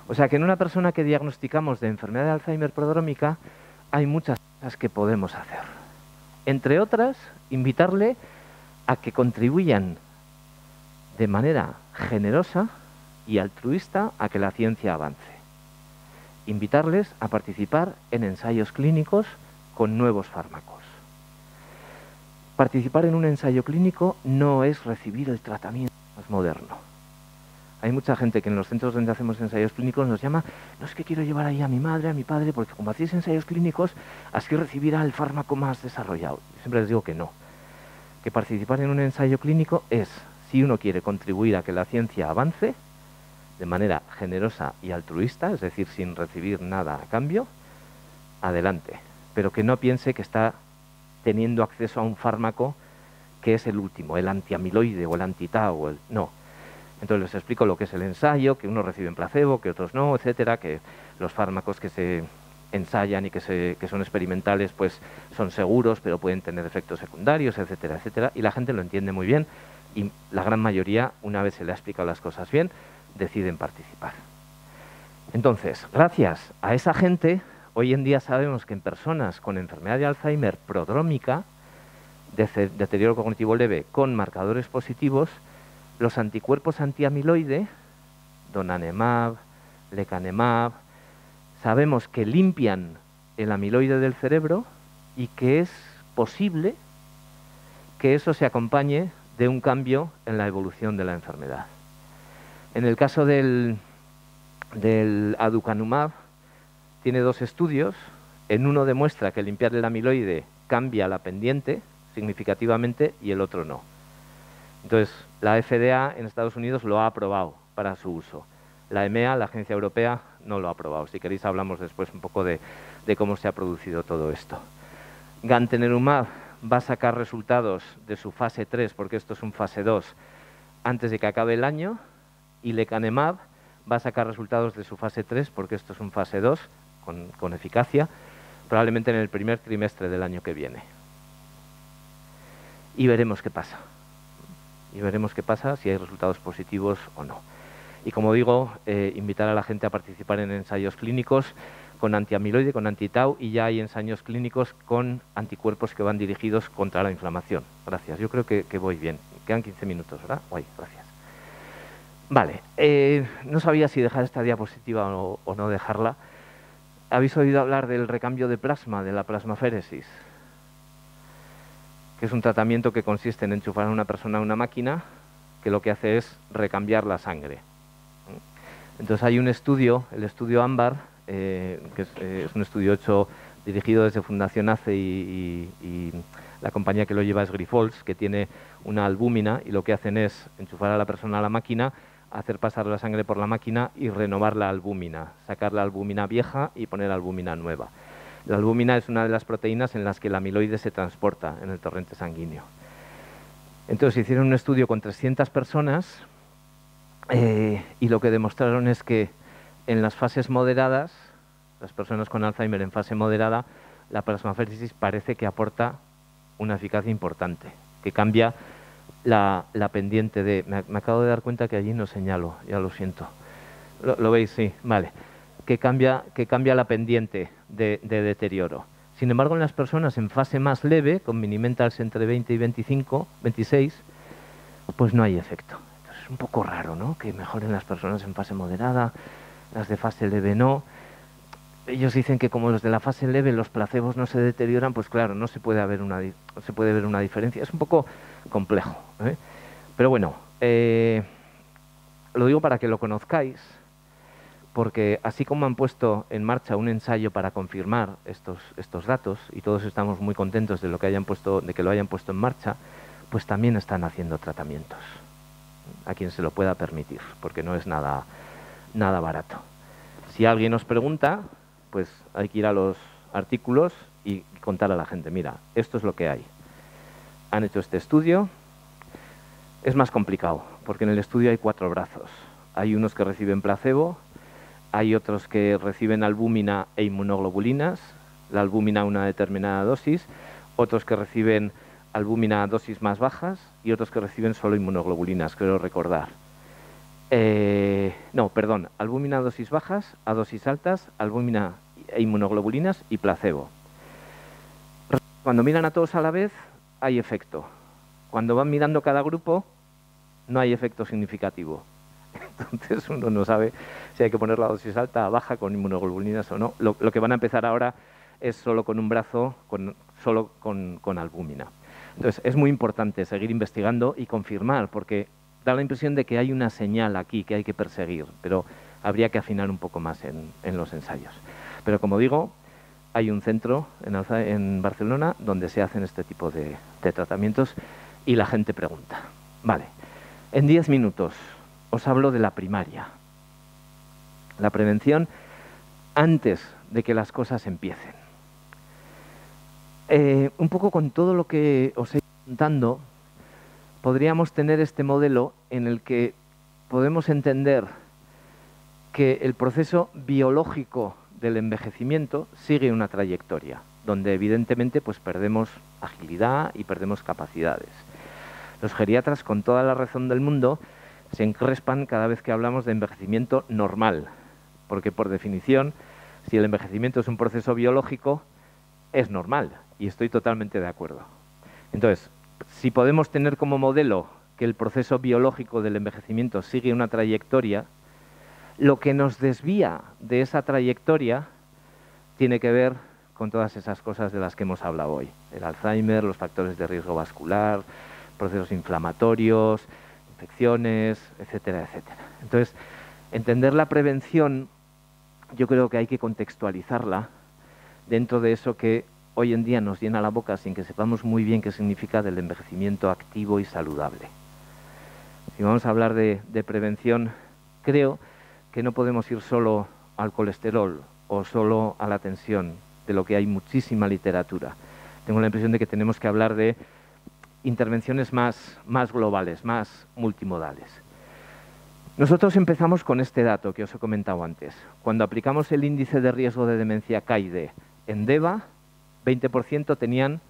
O sea que en una persona que diagnosticamos de enfermedad de Alzheimer prodrómica hay muchas cosas que podemos hacer. Entre otras, invitarle a que contribuyan de manera generosa y altruista a que la ciencia avance. Invitarles a participar en ensayos clínicos con nuevos fármacos. Participar en un ensayo clínico no es recibir el tratamiento más moderno. Hay mucha gente que en los centros donde hacemos ensayos clínicos nos llama, no es que quiero llevar ahí a mi madre, a mi padre, porque como hacéis ensayos clínicos, así recibirá el fármaco más desarrollado. siempre les digo que no. Que participar en un ensayo clínico es, si uno quiere contribuir a que la ciencia avance, de manera generosa y altruista, es decir, sin recibir nada a cambio, adelante. Pero que no piense que está teniendo acceso a un fármaco que es el último, el antiamiloide o el antitau. El... No. Entonces les explico lo que es el ensayo, que unos reciben placebo, que otros no, etcétera, que los fármacos que se ensayan y que, que son experimentales pues son seguros, pero pueden tener efectos secundarios, etcétera, etcétera. Y la gente lo entiende muy bien y la gran mayoría, una vez se le ha explicado las cosas bien, deciden participar. Entonces, gracias a esa gente, Hoy en día sabemos que en personas con enfermedad de Alzheimer prodrómica, de deterioro cognitivo leve, con marcadores positivos, los anticuerpos antiamiloide, donanemab, lecanemab, sabemos que limpian el amiloide del cerebro y que es posible que eso se acompañe de un cambio en la evolución de la enfermedad. En el caso del, del aducanumab, tiene dos estudios. En uno demuestra que limpiar el amiloide cambia la pendiente significativamente y el otro no. Entonces, la FDA en Estados Unidos lo ha aprobado para su uso. La EMEA, la Agencia Europea, no lo ha aprobado. Si queréis hablamos después un poco de, cómo se ha producido todo esto. Gantenerumab va a sacar resultados de su fase 3, porque esto es un fase 2, antes de que acabe el año, y lecanemab va a sacar resultados de su fase 3, porque esto es un fase 2, con, eficacia, probablemente en el primer trimestre del año que viene. Y veremos qué pasa. Y veremos qué pasa, si hay resultados positivos o no. Y como digo, eh, invitar a la gente a participar en ensayos clínicos con antiamiloide, con antitau, y ya hay ensayos clínicos con anticuerpos que van dirigidos contra la inflamación. Gracias, yo creo que, voy bien. Quedan 15 minutos, ¿verdad? Guay, gracias. Vale, eh, no sabía si dejar esta diapositiva o no dejarla. ¿Habéis oído hablar del recambio de plasma, de la plasmaféresis? Que es un tratamiento que consiste en enchufar a una persona a una máquina que lo que hace es recambiar la sangre. Entonces hay un estudio, el estudio AMBAR, eh, que eh, es, un estudio hecho dirigido desde Fundación ACE y, y, la compañía que lo lleva es Grifols, que tiene una albúmina y lo que hacen es enchufar a la persona a la máquina hacer pasar la sangre por la máquina y renovar la albúmina, sacar la albúmina vieja y poner albúmina nueva. La albúmina es una de las proteínas en las que el amiloide se transporta en el torrente sanguíneo. Entonces hicieron un estudio con 300 personas eh, y lo que demostraron es que en las fases moderadas, las personas con Alzheimer en fase moderada, la plasmaféresis parece que aporta una eficacia importante, que cambia la, pendiente de... Me, acabo de dar cuenta que allí no señalo, ya lo siento. ¿Lo, veis? Sí, vale. Que cambia, que cambia la pendiente de, deterioro. Sin embargo, en las personas en fase más leve, con minimentals entre 20 y 25, 26, pues no hay efecto. Entonces es un poco raro, ¿no? Que mejoren las personas en fase moderada, las de fase leve no. Ellos dicen que como los de la fase leve los placebos no se deterioran, pues claro, no se puede haber una, se puede ver una diferencia. Es un poco complejo. ¿eh? Pero bueno, eh, lo digo para que lo conozcáis, porque así como han puesto en marcha un ensayo para confirmar estos, estos datos, y todos estamos muy contentos de, lo que hayan puesto, de que lo hayan puesto en marcha, pues también están haciendo tratamientos a quien se lo pueda permitir, porque no es nada, nada barato. Si alguien nos pregunta, pues hay que ir a los artículos y contar a la gente, mira, esto es lo que hay han hecho este estudio. Es más complicado, porque en el estudio hay cuatro brazos. Hay unos que reciben placebo, hay otros que reciben albúmina e inmunoglobulinas, la albúmina a una determinada dosis, otros que reciben albúmina a dosis más bajas y otros que reciben solo inmunoglobulinas, quiero recordar. eh, no, perdón, albúmina a dosis bajas, a dosis altas, albúmina e inmunoglobulinas y placebo. Cuando miran a todos a la vez, hay efecto. Cuando van mirando cada grupo, no hay efecto significativo. Entonces uno no sabe si hay que poner la dosis alta, baja, con inmunoglobulinas o no. Lo, que van a empezar ahora es solo con un brazo, solo con, con albúmina. Entonces es muy importante seguir investigando y confirmar, porque da la impresión de que hay una señal aquí que hay que perseguir, pero habría que afinar un poco más en, los ensayos. Pero como digo, hay un centro en, Barcelona donde se hacen este tipo de, tratamientos y la gente pregunta. Vale, en 10 minutos os hablo de la primaria. La prevención antes de que las cosas empiecen. Eh, un poco con todo lo que os he ido contando, podríamos tener este modelo en el que podemos entender que el proceso biológico del envejecimiento sigue una trayectoria, donde evidentemente pues perdemos agilidad y perdemos capacidades. Los geriatras, con toda la razón del mundo, se encrespan cada vez que hablamos de envejecimiento normal, porque por definición, si el envejecimiento es un proceso biológico, es normal, y estoy totalmente de acuerdo. Entonces, si podemos tener como modelo que el proceso biológico del envejecimiento sigue una trayectoria, lo que nos desvía de esa trayectoria tiene que ver con todas esas cosas de las que hemos hablado hoy. El Alzheimer, los factores de riesgo vascular, procesos inflamatorios, infecciones, etcétera, etcétera. Entonces, entender la prevención, yo creo que hay que contextualizarla dentro de eso que hoy en día nos llena la boca sin que sepamos muy bien qué significa del envejecimiento activo y saludable. Si vamos a hablar de, prevención, creo que no podemos ir solo al colesterol o solo a la tensión, de lo que hay muchísima literatura. Tengo la impresión de que tenemos que hablar de intervenciones más, más globales, más multimodales. Nosotros empezamos con este dato que os he comentado antes. Cuando aplicamos el índice de riesgo de demencia CAIDE en DEVA, 20% tenían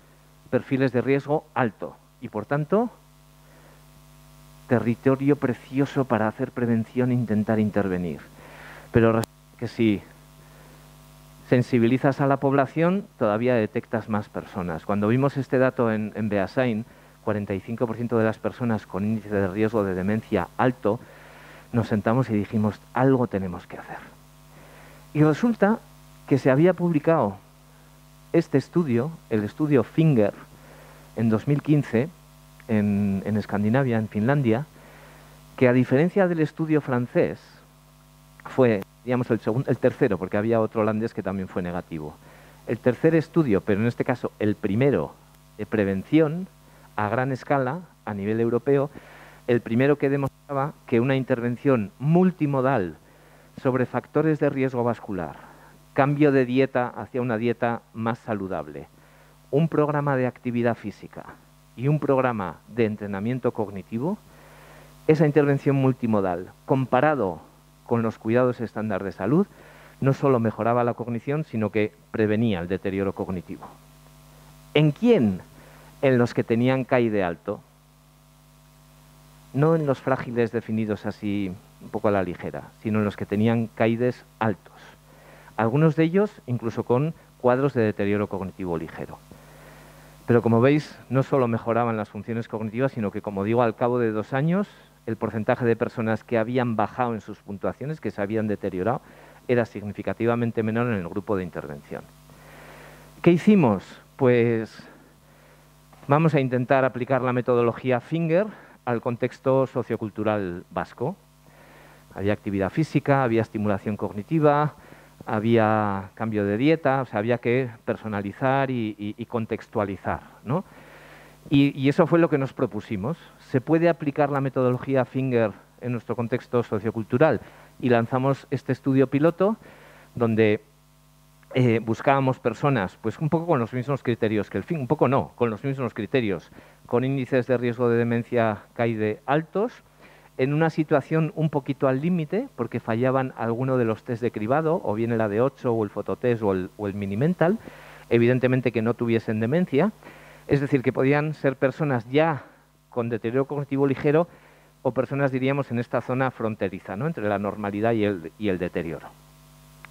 perfiles de riesgo alto y por tanto territorio precioso para hacer prevención e intentar intervenir. Pero que si sensibilizas a la población, todavía detectas más personas. Cuando vimos este dato en, en Beasain, 45% de las personas con índice de riesgo de demencia alto, nos sentamos y dijimos, algo tenemos que hacer. Y resulta que se había publicado este estudio, el estudio Finger, en 2015, en, Escandinavia, en Finlandia, que a diferencia del estudio francés, fue, digamos, el, segundo, el tercero, porque había otro holandés que también fue negativo. El tercer estudio, pero en este caso el primero de prevención a gran escala, a nivel europeo, el primero que demostraba que una intervención multimodal sobre factores de riesgo vascular, cambio de dieta hacia una dieta más saludable, un programa de actividad física y un programa de entrenamiento cognitivo, esa intervención multimodal, comparado con los cuidados estándar de salud, no solo mejoraba la cognición, sino que prevenía el deterioro cognitivo. ¿En quién? En los que tenían CAI de alto, no en los frágiles definidos así un poco a la ligera, sino en los que tenían CAIDES altos algunos de ellos incluso con cuadros de deterioro cognitivo ligero. Pero como veis, no solo mejoraban las funciones cognitivas, sino que, como digo, al cabo de dos años, el porcentaje de personas que habían bajado en sus puntuaciones, que se habían deteriorado, era significativamente menor en el grupo de intervención. ¿Qué hicimos? Pues vamos a intentar aplicar la metodología Finger al contexto sociocultural vasco. Había actividad física, había estimulación cognitiva, había cambio de dieta, o sea, había que personalizar y, contextualizar, ¿no? Y, eso fue lo que nos propusimos. ¿Se puede aplicar la metodología Finger en nuestro contexto sociocultural? Y lanzamos este estudio piloto donde eh, buscábamos personas, pues un poco con los mismos criterios que el fin, un poco no, con los mismos criterios, con índices de riesgo de demencia CAIDE altos, en una situación un poquito al límite, porque fallaban alguno de los test de cribado, o bien el AD8 o el fototest o el, o el minimental, evidentemente que no tuviesen demencia, es decir, que podían ser personas ya con deterioro cognitivo ligero, o personas, diríamos, en esta zona fronteriza, ¿no? entre la normalidad y el, deterioro.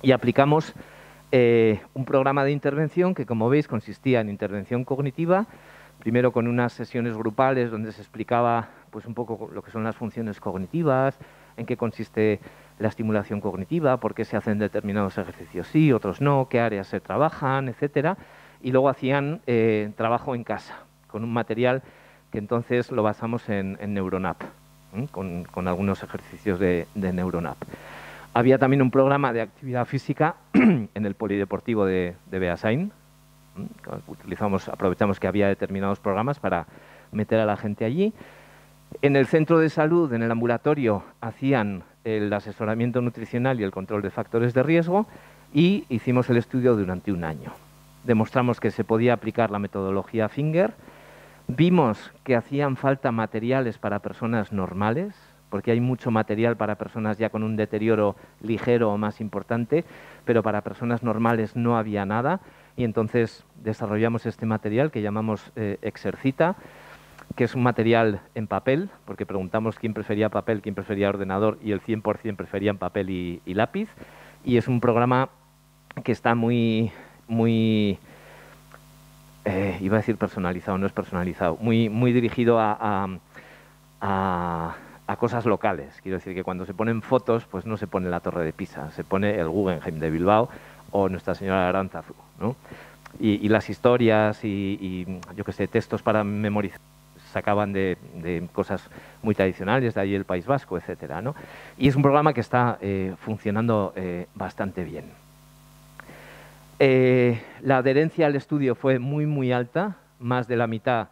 Y aplicamos eh, un programa de intervención que, como veis, consistía en intervención cognitiva, primero con unas sesiones grupales donde se explicaba pues, un poco lo que son las funciones cognitivas, en qué consiste la estimulación cognitiva, por qué se hacen determinados ejercicios sí, otros no, qué áreas se trabajan, etcétera. Y luego hacían eh, trabajo en casa, con un material que entonces lo basamos en, Neuronap, con, algunos ejercicios de, Neuronap. Había también un programa de actividad física en el polideportivo de, Beasain. Utilizamos, aprovechamos que había determinados programas para meter a la gente allí. En el centro de salud, en el ambulatorio, hacían el asesoramiento nutricional y el control de factores de riesgo y hicimos el estudio durante un año. Demostramos que se podía aplicar la metodología Finger, vimos que hacían falta materiales para personas normales, porque hay mucho material para personas ya con un deterioro ligero o más importante, pero para personas normales no había nada. Y entonces desarrollamos este material que llamamos eh, Exercita, que es un material en papel, porque preguntamos quién prefería papel, quién prefería ordenador y el 100% preferían papel y, lápiz. Y es un programa que está muy, muy eh, iba a decir personalizado, no es personalizado, muy, muy dirigido a, a, cosas locales. Quiero decir que cuando se ponen fotos, pues no se pone la Torre de Pisa, se pone el Guggenheim de Bilbao o Nuestra Señora de Aránzazu, ¿no? Y, las historias y, y, yo qué sé, textos para memorizar sacaban de, cosas muy tradicionales, de ahí el País Vasco, etcétera, ¿no? Y es un programa que está eh, funcionando eh, bastante bien. Eh, la adherencia al estudio fue muy, muy alta, más de la mitad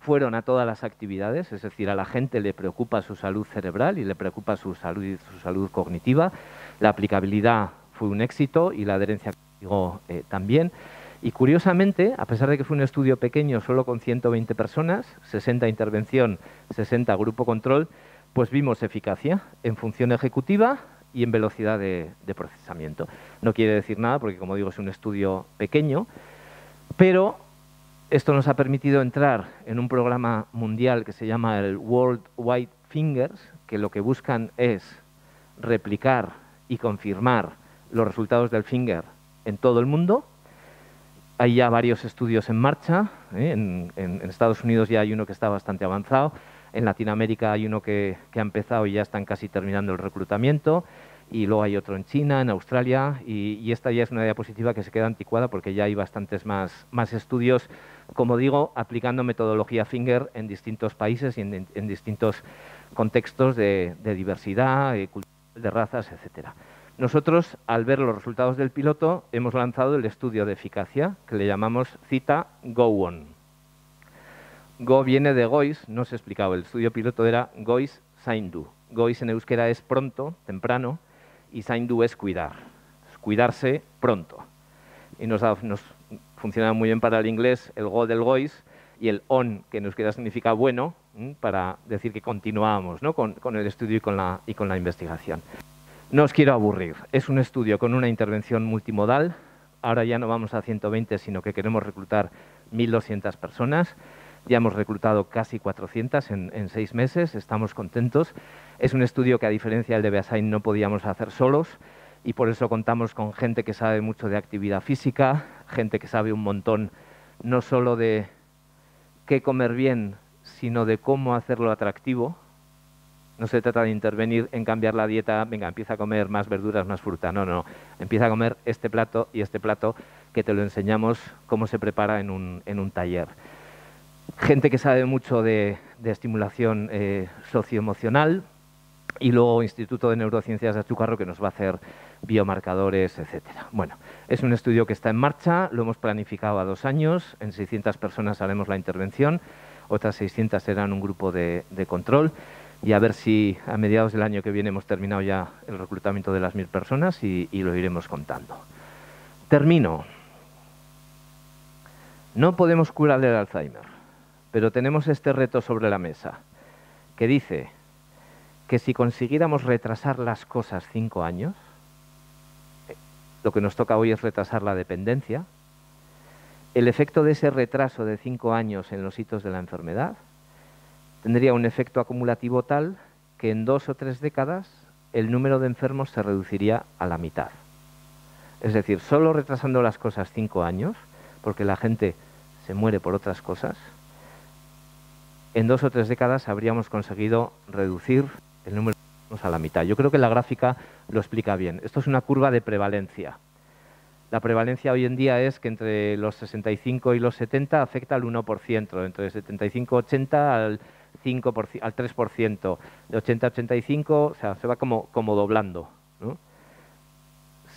fueron a todas las actividades, es decir, a la gente le preocupa su salud cerebral y le preocupa su salud, su salud cognitiva. La aplicabilidad fue un éxito y la adherencia también. Y curiosamente, a pesar de que fue un estudio pequeño, solo con 120 personas, 60 intervención, 60 grupo control, pues vimos eficacia en función ejecutiva y en velocidad de, procesamiento. No quiere decir nada porque, como digo, es un estudio pequeño, pero esto nos ha permitido entrar en un programa mundial que se llama el World Wide Fingers, que lo que buscan es replicar y confirmar los resultados del finger en todo el mundo hay ya varios estudios en marcha. ¿eh? En, Estados Unidos ya hay uno que está bastante avanzado. En Latinoamérica hay uno que, ha empezado y ya están casi terminando el reclutamiento. Y luego hay otro en China, en Australia. Y, esta ya es una diapositiva que se queda anticuada porque ya hay bastantes más, más estudios, como digo, aplicando metodología Finger en distintos países y en, distintos contextos de, diversidad, de, de razas, etcétera. Nosotros, al ver los resultados del piloto, hemos lanzado el estudio de eficacia, que le llamamos cita Go On. Go viene de Gois, no se ha explicado, el estudio piloto era Gois Saindu. Gois en euskera es pronto, temprano, y Saindu es cuidar, cuidarse pronto. Y nos, nos funciona muy bien para el inglés el Go del Gois y el On, que en euskera significa bueno, para decir que continuamos con, el estudio y con la investigación. No os quiero aburrir. Es un estudio con una intervención multimodal. Ahora ya no vamos a 120, sino que queremos reclutar 1.200 personas. Ya hemos reclutado casi 400 en, seis meses. Estamos contentos. Es un estudio que, a diferencia del de Beasain, no podíamos hacer solos y por eso contamos con gente que sabe mucho de actividad física, gente que sabe un montón no solo de qué comer bien, sino de cómo hacerlo atractivo no se trata de intervenir en cambiar la dieta, venga, empieza a comer más verduras, más fruta. No, no. Empieza a comer este plato y este plato que te lo enseñamos cómo se prepara en un, en un taller. Gente que sabe mucho de, estimulación eh, socioemocional y luego Instituto de Neurociencias de Achucarro que nos va a hacer biomarcadores, etcétera. Bueno, es un estudio que está en marcha, lo hemos planificado a dos años, en 600 personas haremos la intervención, otras 600 serán un grupo de, de control y a ver si a mediados del año que viene hemos terminado ya el reclutamiento de las mil personas y, lo iremos contando. Termino. No podemos curar el Alzheimer, pero tenemos este reto sobre la mesa que dice que si consiguiéramos retrasar las cosas cinco años, lo que nos toca hoy es retrasar la dependencia, el efecto de ese retraso de cinco años en los hitos de la enfermedad tendría un efecto acumulativo tal que en dos o tres décadas el número de enfermos se reduciría a la mitad. Es decir, solo retrasando las cosas cinco años, porque la gente se muere por otras cosas, en dos o tres décadas habríamos conseguido reducir el número de enfermos a la mitad. Yo creo que la gráfica lo explica bien. Esto es una curva de prevalencia. La prevalencia hoy en día es que entre los 65 y los 70 afecta al 1%, entre 75 y 80 al 5%, al 3%, de 80 a 85, o sea, se va como, como doblando.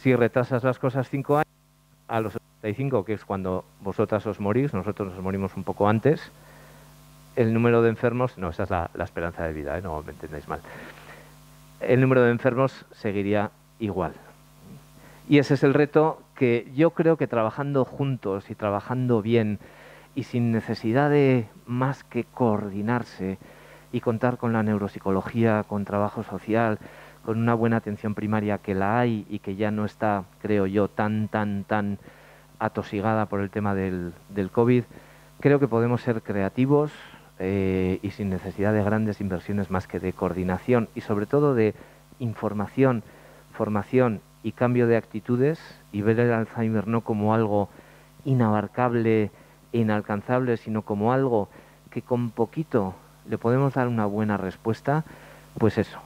Si retrasas las cosas 5 años, a los 85, que es cuando vosotras os morís, nosotros nos morimos un poco antes, el número de enfermos, no, esa es la, esperanza de vida, ¿eh? no me entendáis mal, el número de enfermos seguiría igual. Y ese es el reto que yo creo que trabajando juntos y trabajando bien y sin necesidad de más que coordinarse y contar con la neuropsicología, con trabajo social, con una buena atención primaria que la hay y que ya no está, creo yo, tan, tan, tan atosigada por el tema del, del COVID, creo que podemos ser creativos eh, y sin necesidad de grandes inversiones más que de coordinación y sobre todo de información, formación y cambio de actitudes. Y ver el Alzheimer no como algo inabarcable inalcanzable, sino como algo que con poquito le podemos dar una buena respuesta, pues eso.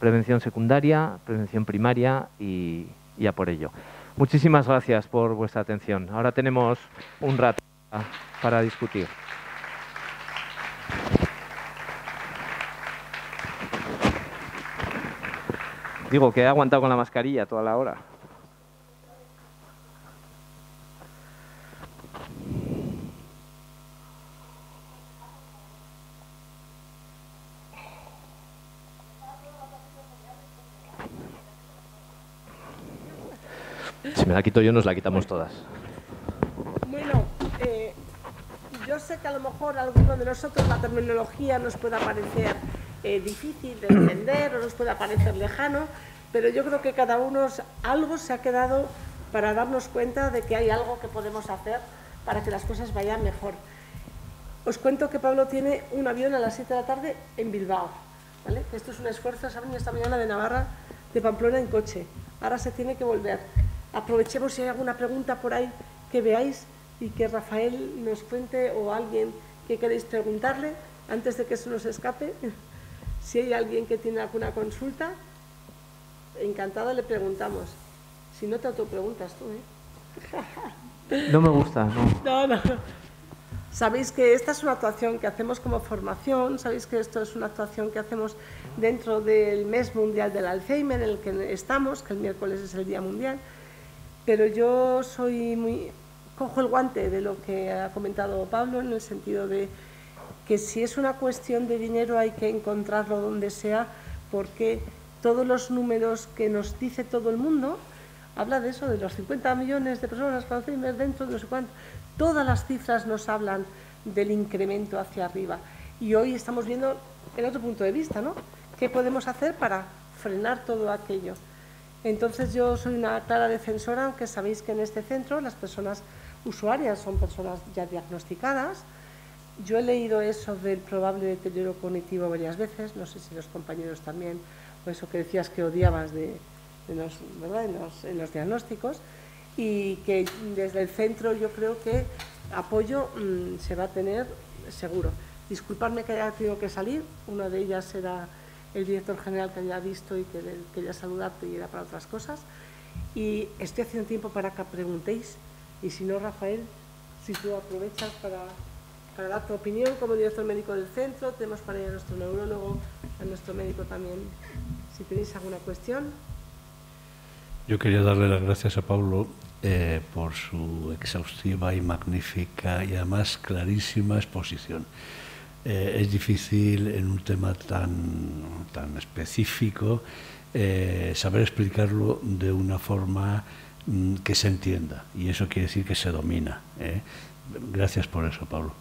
Prevención secundaria, prevención primaria y ya por ello. Muchísimas gracias por vuestra atención. Ahora tenemos un rato para discutir. Digo que he aguantado con la mascarilla toda la hora. Si me la quito yo, nos la quitamos todas. Bueno, eh, yo sé que a lo mejor a alguno de nosotros la terminología nos pueda parecer eh, difícil de entender o nos puede parecer lejano, pero yo creo que cada uno algo se ha quedado para darnos cuenta de que hay algo que podemos hacer para que las cosas vayan mejor. Os cuento que Pablo tiene un avión a las 7 de la tarde en Bilbao. ¿vale? Esto es un esfuerzo, saben, esta mañana de Navarra, de Pamplona en coche. Ahora se tiene que volver. Aprovechemos si hay alguna pregunta por ahí que veáis y que Rafael nos cuente o alguien que queréis preguntarle antes de que se nos escape. Si hay alguien que tiene alguna consulta, encantado le preguntamos. Si no te autopreguntas tú, ¿eh? No me gusta, no. No, no. Sabéis que esta es una actuación que hacemos como formación, sabéis que esto es una actuación que hacemos dentro del mes mundial del Alzheimer en el que estamos, que el miércoles es el Día Mundial, pero yo soy muy... cojo el guante de lo que ha comentado Pablo en el sentido de que si es una cuestión de dinero hay que encontrarlo donde sea, porque todos los números que nos dice todo el mundo, habla de eso, de los 50 millones de personas con Alzheimer dentro de no sé cuánto, todas las cifras nos hablan del incremento hacia arriba. Y hoy estamos viendo el otro punto de vista, ¿no? ¿Qué podemos hacer para frenar todo aquello? Entonces yo soy una clara defensora, aunque sabéis que en este centro las personas usuarias son personas ya diagnosticadas, yo he leído eso del probable deterioro cognitivo varias veces, no sé si los compañeros también, o eso que decías que odiabas de, los, ¿verdad? En, los, diagnósticos, y que desde el centro yo creo que apoyo mm, se va a tener seguro. Disculpadme que haya tenido que salir, una de ellas era el director general que había visto y que quería saludarte y era para otras cosas. Y estoy haciendo tiempo para que preguntéis, y si no, Rafael, si tú aprovechas para para dar tu opinión como director médico del centro. Tenemos para ir a nuestro neurólogo, a nuestro médico también, si tenéis alguna cuestión. Yo quería darle las gracias a Pablo eh, por su exhaustiva y magnífica y además clarísima exposición. Eh, es difícil en un tema tan, tan específico eh, saber explicarlo de una forma mm, que se entienda y eso quiere decir que se domina. Gracias por eso, Pablo.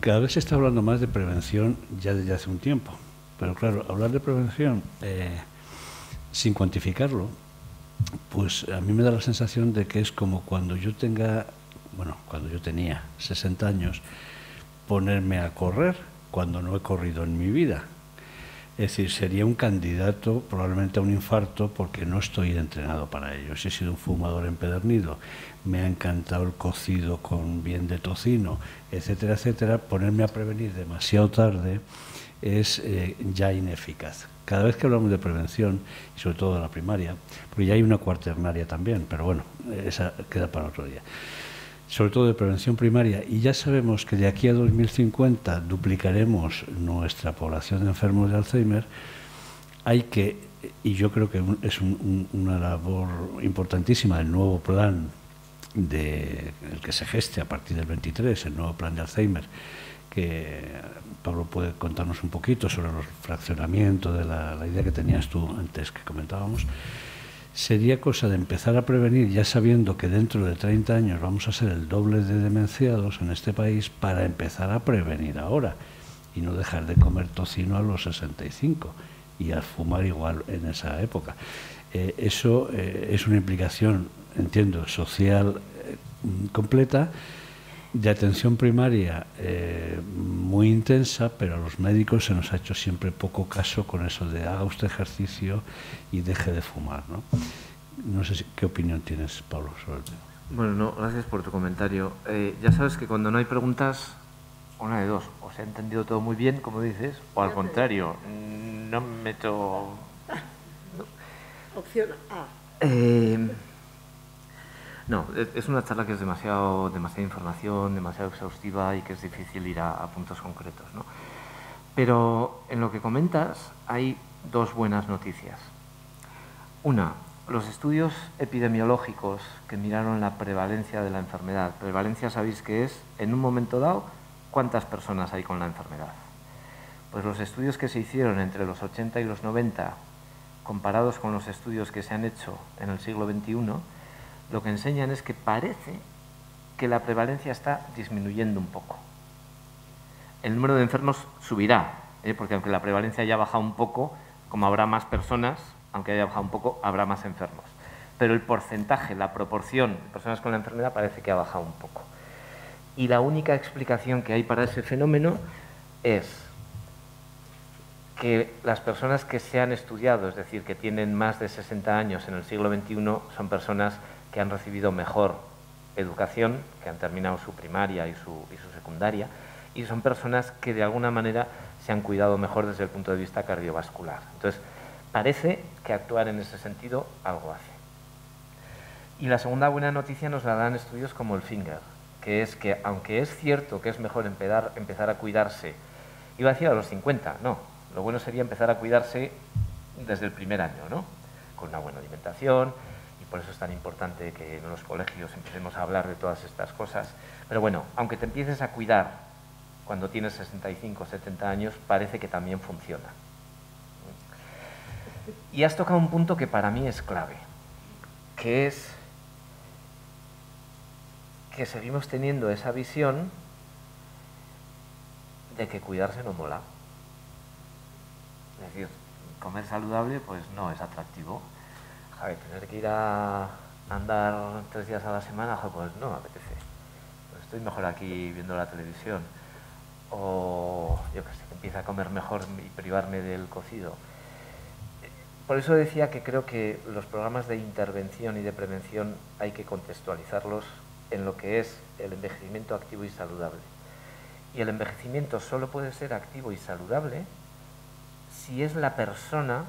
Cada vez se está hablando más de prevención ya desde hace un tiempo, pero claro, hablar de prevención eh, sin cuantificarlo, pues a mí me da la sensación de que es como cuando yo tenga, bueno, cuando yo tenía 60 años, ponerme a correr cuando no he corrido en mi vida. Es decir, sería un candidato probablemente a un infarto porque no estoy entrenado para ello. Si he sido un fumador empedernido, me ha encantado el cocido con bien de tocino, etcétera, etcétera, ponerme a prevenir demasiado tarde es eh, ya ineficaz. Cada vez que hablamos de prevención, y sobre todo de la primaria, porque ya hay una cuaternaria también, pero bueno, esa queda para otro día sobre todo de prevención primaria, y ya sabemos que de aquí a 2050 duplicaremos nuestra población de enfermos de Alzheimer, hay que, y yo creo que es una labor importantísima el nuevo plan de el que se geste a partir del 23, el nuevo plan de Alzheimer, que Pablo puede contarnos un poquito sobre el fraccionamiento de la idea que tenías tú antes que comentábamos sería cosa de empezar a prevenir, ya sabiendo que dentro de 30 años vamos a ser el doble de demenciados en este país, para empezar a prevenir ahora y no dejar de comer tocino a los 65 y a fumar igual en esa época. Eh, eso eh, es una implicación, entiendo, social eh, completa de atención primaria eh, muy intensa, pero a los médicos se nos ha hecho siempre poco caso con eso de haga usted ejercicio y deje de fumar. No, no sé qué opinión tienes, Pablo, sobre el tema. Bueno, no, gracias por tu comentario. Eh, ya sabes que cuando no hay preguntas, una de dos, o se ha entendido todo muy bien, como dices, o al contrario, no me meto... Opción A. Eh, no, es una charla que es demasiado, demasiada información, demasiado exhaustiva y que es difícil ir a, puntos concretos. ¿no? Pero en lo que comentas hay dos buenas noticias. Una, los estudios epidemiológicos que miraron la prevalencia de la enfermedad. Prevalencia sabéis que es, en un momento dado, cuántas personas hay con la enfermedad. Pues los estudios que se hicieron entre los 80 y los 90, comparados con los estudios que se han hecho en el siglo XXI, lo que enseñan es que parece que la prevalencia está disminuyendo un poco. El número de enfermos subirá, ¿eh? porque aunque la prevalencia haya bajado un poco, como habrá más personas, aunque haya bajado un poco, habrá más enfermos. Pero el porcentaje, la proporción de personas con la enfermedad parece que ha bajado un poco. Y la única explicación que hay para ese fenómeno es que las personas que se han estudiado, es decir, que tienen más de 60 años en el siglo XXI, son personas que han recibido mejor educación, que han terminado su primaria y su, secundaria, y son personas que de alguna manera se han cuidado mejor desde el punto de vista cardiovascular. Entonces, parece que actuar en ese sentido algo hace. Y la segunda buena noticia nos la dan estudios como el FINGER, que es que aunque es cierto que es mejor empezar, empezar a cuidarse, iba a decir a los 50, no, lo bueno sería empezar a cuidarse desde el primer año, ¿no? Con una buena alimentación, por eso es tan importante que en los colegios empecemos a hablar de todas estas cosas. Pero bueno, aunque te empieces a cuidar cuando tienes 65 o 70 años, parece que también funciona. Y has tocado un punto que para mí es clave, que es que seguimos teniendo esa visión de que cuidarse no mola. Es decir, comer saludable pues no es atractivo tener que ir a andar tres días a la semana, pues no me apetece. Pues estoy mejor aquí viendo la televisión. O yo qué sé, que empiece a comer mejor y privarme del cocido. Por eso decía que creo que los programas de intervención y de prevención hay que contextualizarlos en lo que es el envejecimiento activo y saludable. Y el envejecimiento solo puede ser activo y saludable si es la persona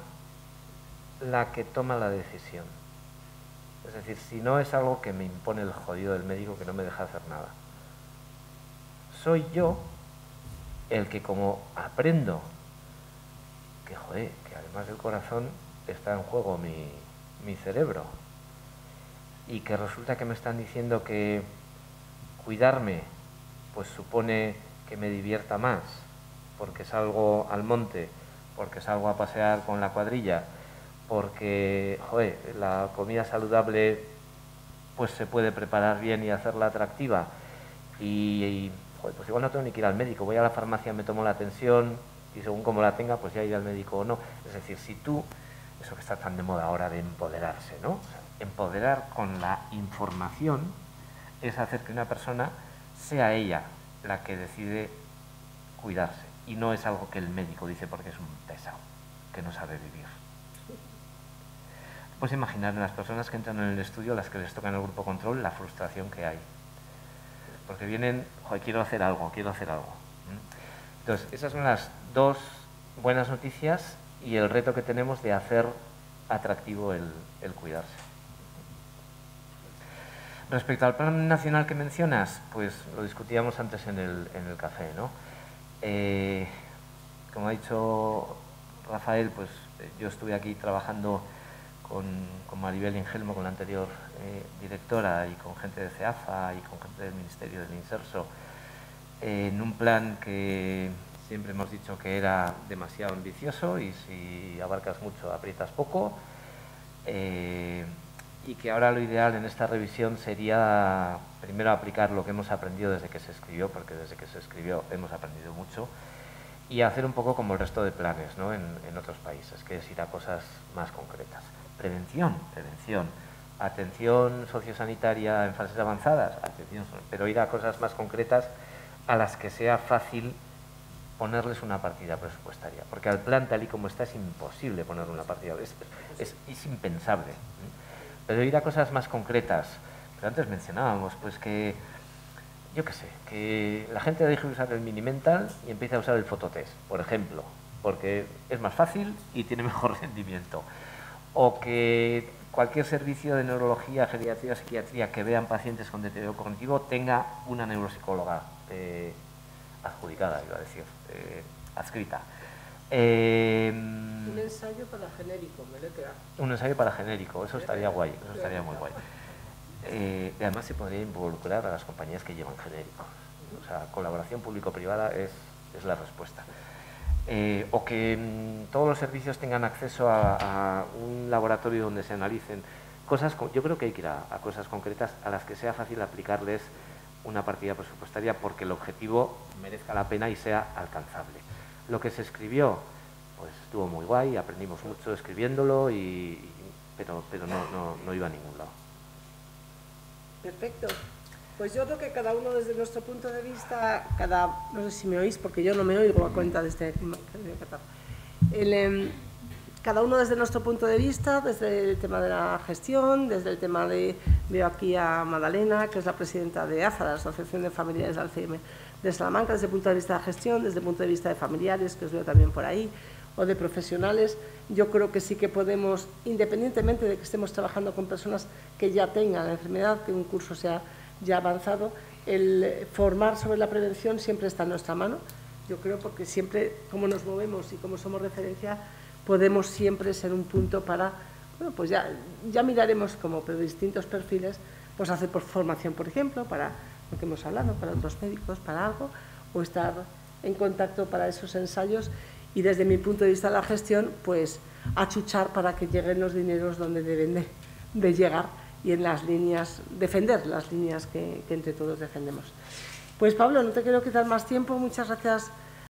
la que toma la decisión. Es decir, si no es algo que me impone el jodido del médico que no me deja hacer nada. Soy yo el que como aprendo que, joder, que además del corazón está en juego mi, mi cerebro y que resulta que me están diciendo que cuidarme pues supone que me divierta más porque salgo al monte, porque salgo a pasear con la cuadrilla, porque joder, la comida saludable pues se puede preparar bien y hacerla atractiva y, joder, pues igual no tengo ni que ir al médico, voy a la farmacia, me tomo la atención y según como la tenga pues ya iré al médico o no. Es decir, si tú, eso que está tan de moda ahora de empoderarse, ¿no? empoderar con la información es hacer que una persona sea ella la que decide cuidarse. y no es algo que el médico dice porque es un pesado, que no sabe vivir. Puedes imaginar las personas que entran en el estudio, las que les tocan el grupo control, la frustración que hay. Porque vienen, joder, quiero hacer algo, quiero hacer algo. Entonces, esas son las dos buenas noticias y el reto que tenemos de hacer atractivo el, cuidarse. Respecto al plan nacional que mencionas, pues lo discutíamos antes en el, café, ¿no? Eh, como ha dicho Rafael, pues yo estuve aquí trabajando con, con Maribel Ingelmo, con la anterior eh, directora, y con gente de CEAFA y con gente del Ministerio del Inserso, en un plan que siempre hemos dicho que era demasiado ambicioso y si abarcas mucho aprietas poco, eh, y que ahora lo ideal en esta revisión sería primero aplicar lo que hemos aprendido desde que se escribió, porque desde que se escribió hemos aprendido mucho, y hacer un poco como el resto de planes en, en otros países, que es ir a cosas más concretas. Prevención, prevención. Atención sociosanitaria en fases avanzadas, atención, pero ir a cosas más concretas a las que sea fácil ponerles una partida presupuestaria, porque al plan tal y como está es imposible ponerle una partida, es, es, impensable. Pero ir a cosas más concretas, pero antes mencionábamos, pues que, yo qué sé, que la gente deje de usar el mini mental y empiece a usar el fototest, por ejemplo, porque es más fácil y tiene mejor rendimiento o que cualquier servicio de neurología, geriatría, psiquiatría que vean pacientes con deterioro cognitivo tenga una neuropsicóloga eh, adjudicada, iba a decir, eh, adscrita. Eh, un ensayo para genérico, me le queda. Un ensayo para genérico, eso estaría guay, eso estaría muy guay. y además se podría involucrar a las compañías que llevan genéricos. O sea, colaboración público-privada es, es la respuesta. Eh, o que mm, todos los servicios tengan acceso a, un laboratorio donde se analicen cosas, yo creo que hay que ir a, cosas concretas a las que sea fácil aplicarles una partida presupuestaria porque el objetivo merezca la pena y sea alcanzable. Lo que se escribió, pues estuvo muy guay, aprendimos mucho escribiéndolo, y, pero, pero no, no, no iba a ningún lado. Perfecto. Pues yo creo que cada uno desde nuestro punto de vista, cada, no sé si me oís porque yo no me oigo a cuenta de este el, em, cada uno desde nuestro punto de vista, desde el tema de la gestión, desde el tema de, veo aquí a Madalena, que es la presidenta de AFA, la Asociación de Familiares de Alzheimer de Salamanca, desde el punto de vista de gestión, desde el punto de vista de familiares, que os veo también por ahí, o de profesionales, yo creo que sí que podemos, independientemente de que estemos trabajando con personas que ya tengan la enfermedad, que un curso sea ya avanzado, el formar sobre la prevención siempre está en nuestra mano. Yo creo porque siempre, como nos movemos y como somos referencia, podemos siempre ser un punto para, bueno, pues ya, ya miraremos como pero distintos perfiles, pues hacer por formación, por ejemplo, para lo que hemos hablado, para otros médicos, para algo, o estar en contacto para esos ensayos y desde mi punto de vista de la gestión, pues achuchar para que lleguen los dineros donde deben de llegar y en las líneas, defender las líneas que, entre todos defendemos. Pues Pablo, no te quiero quitar más tiempo, muchas gracias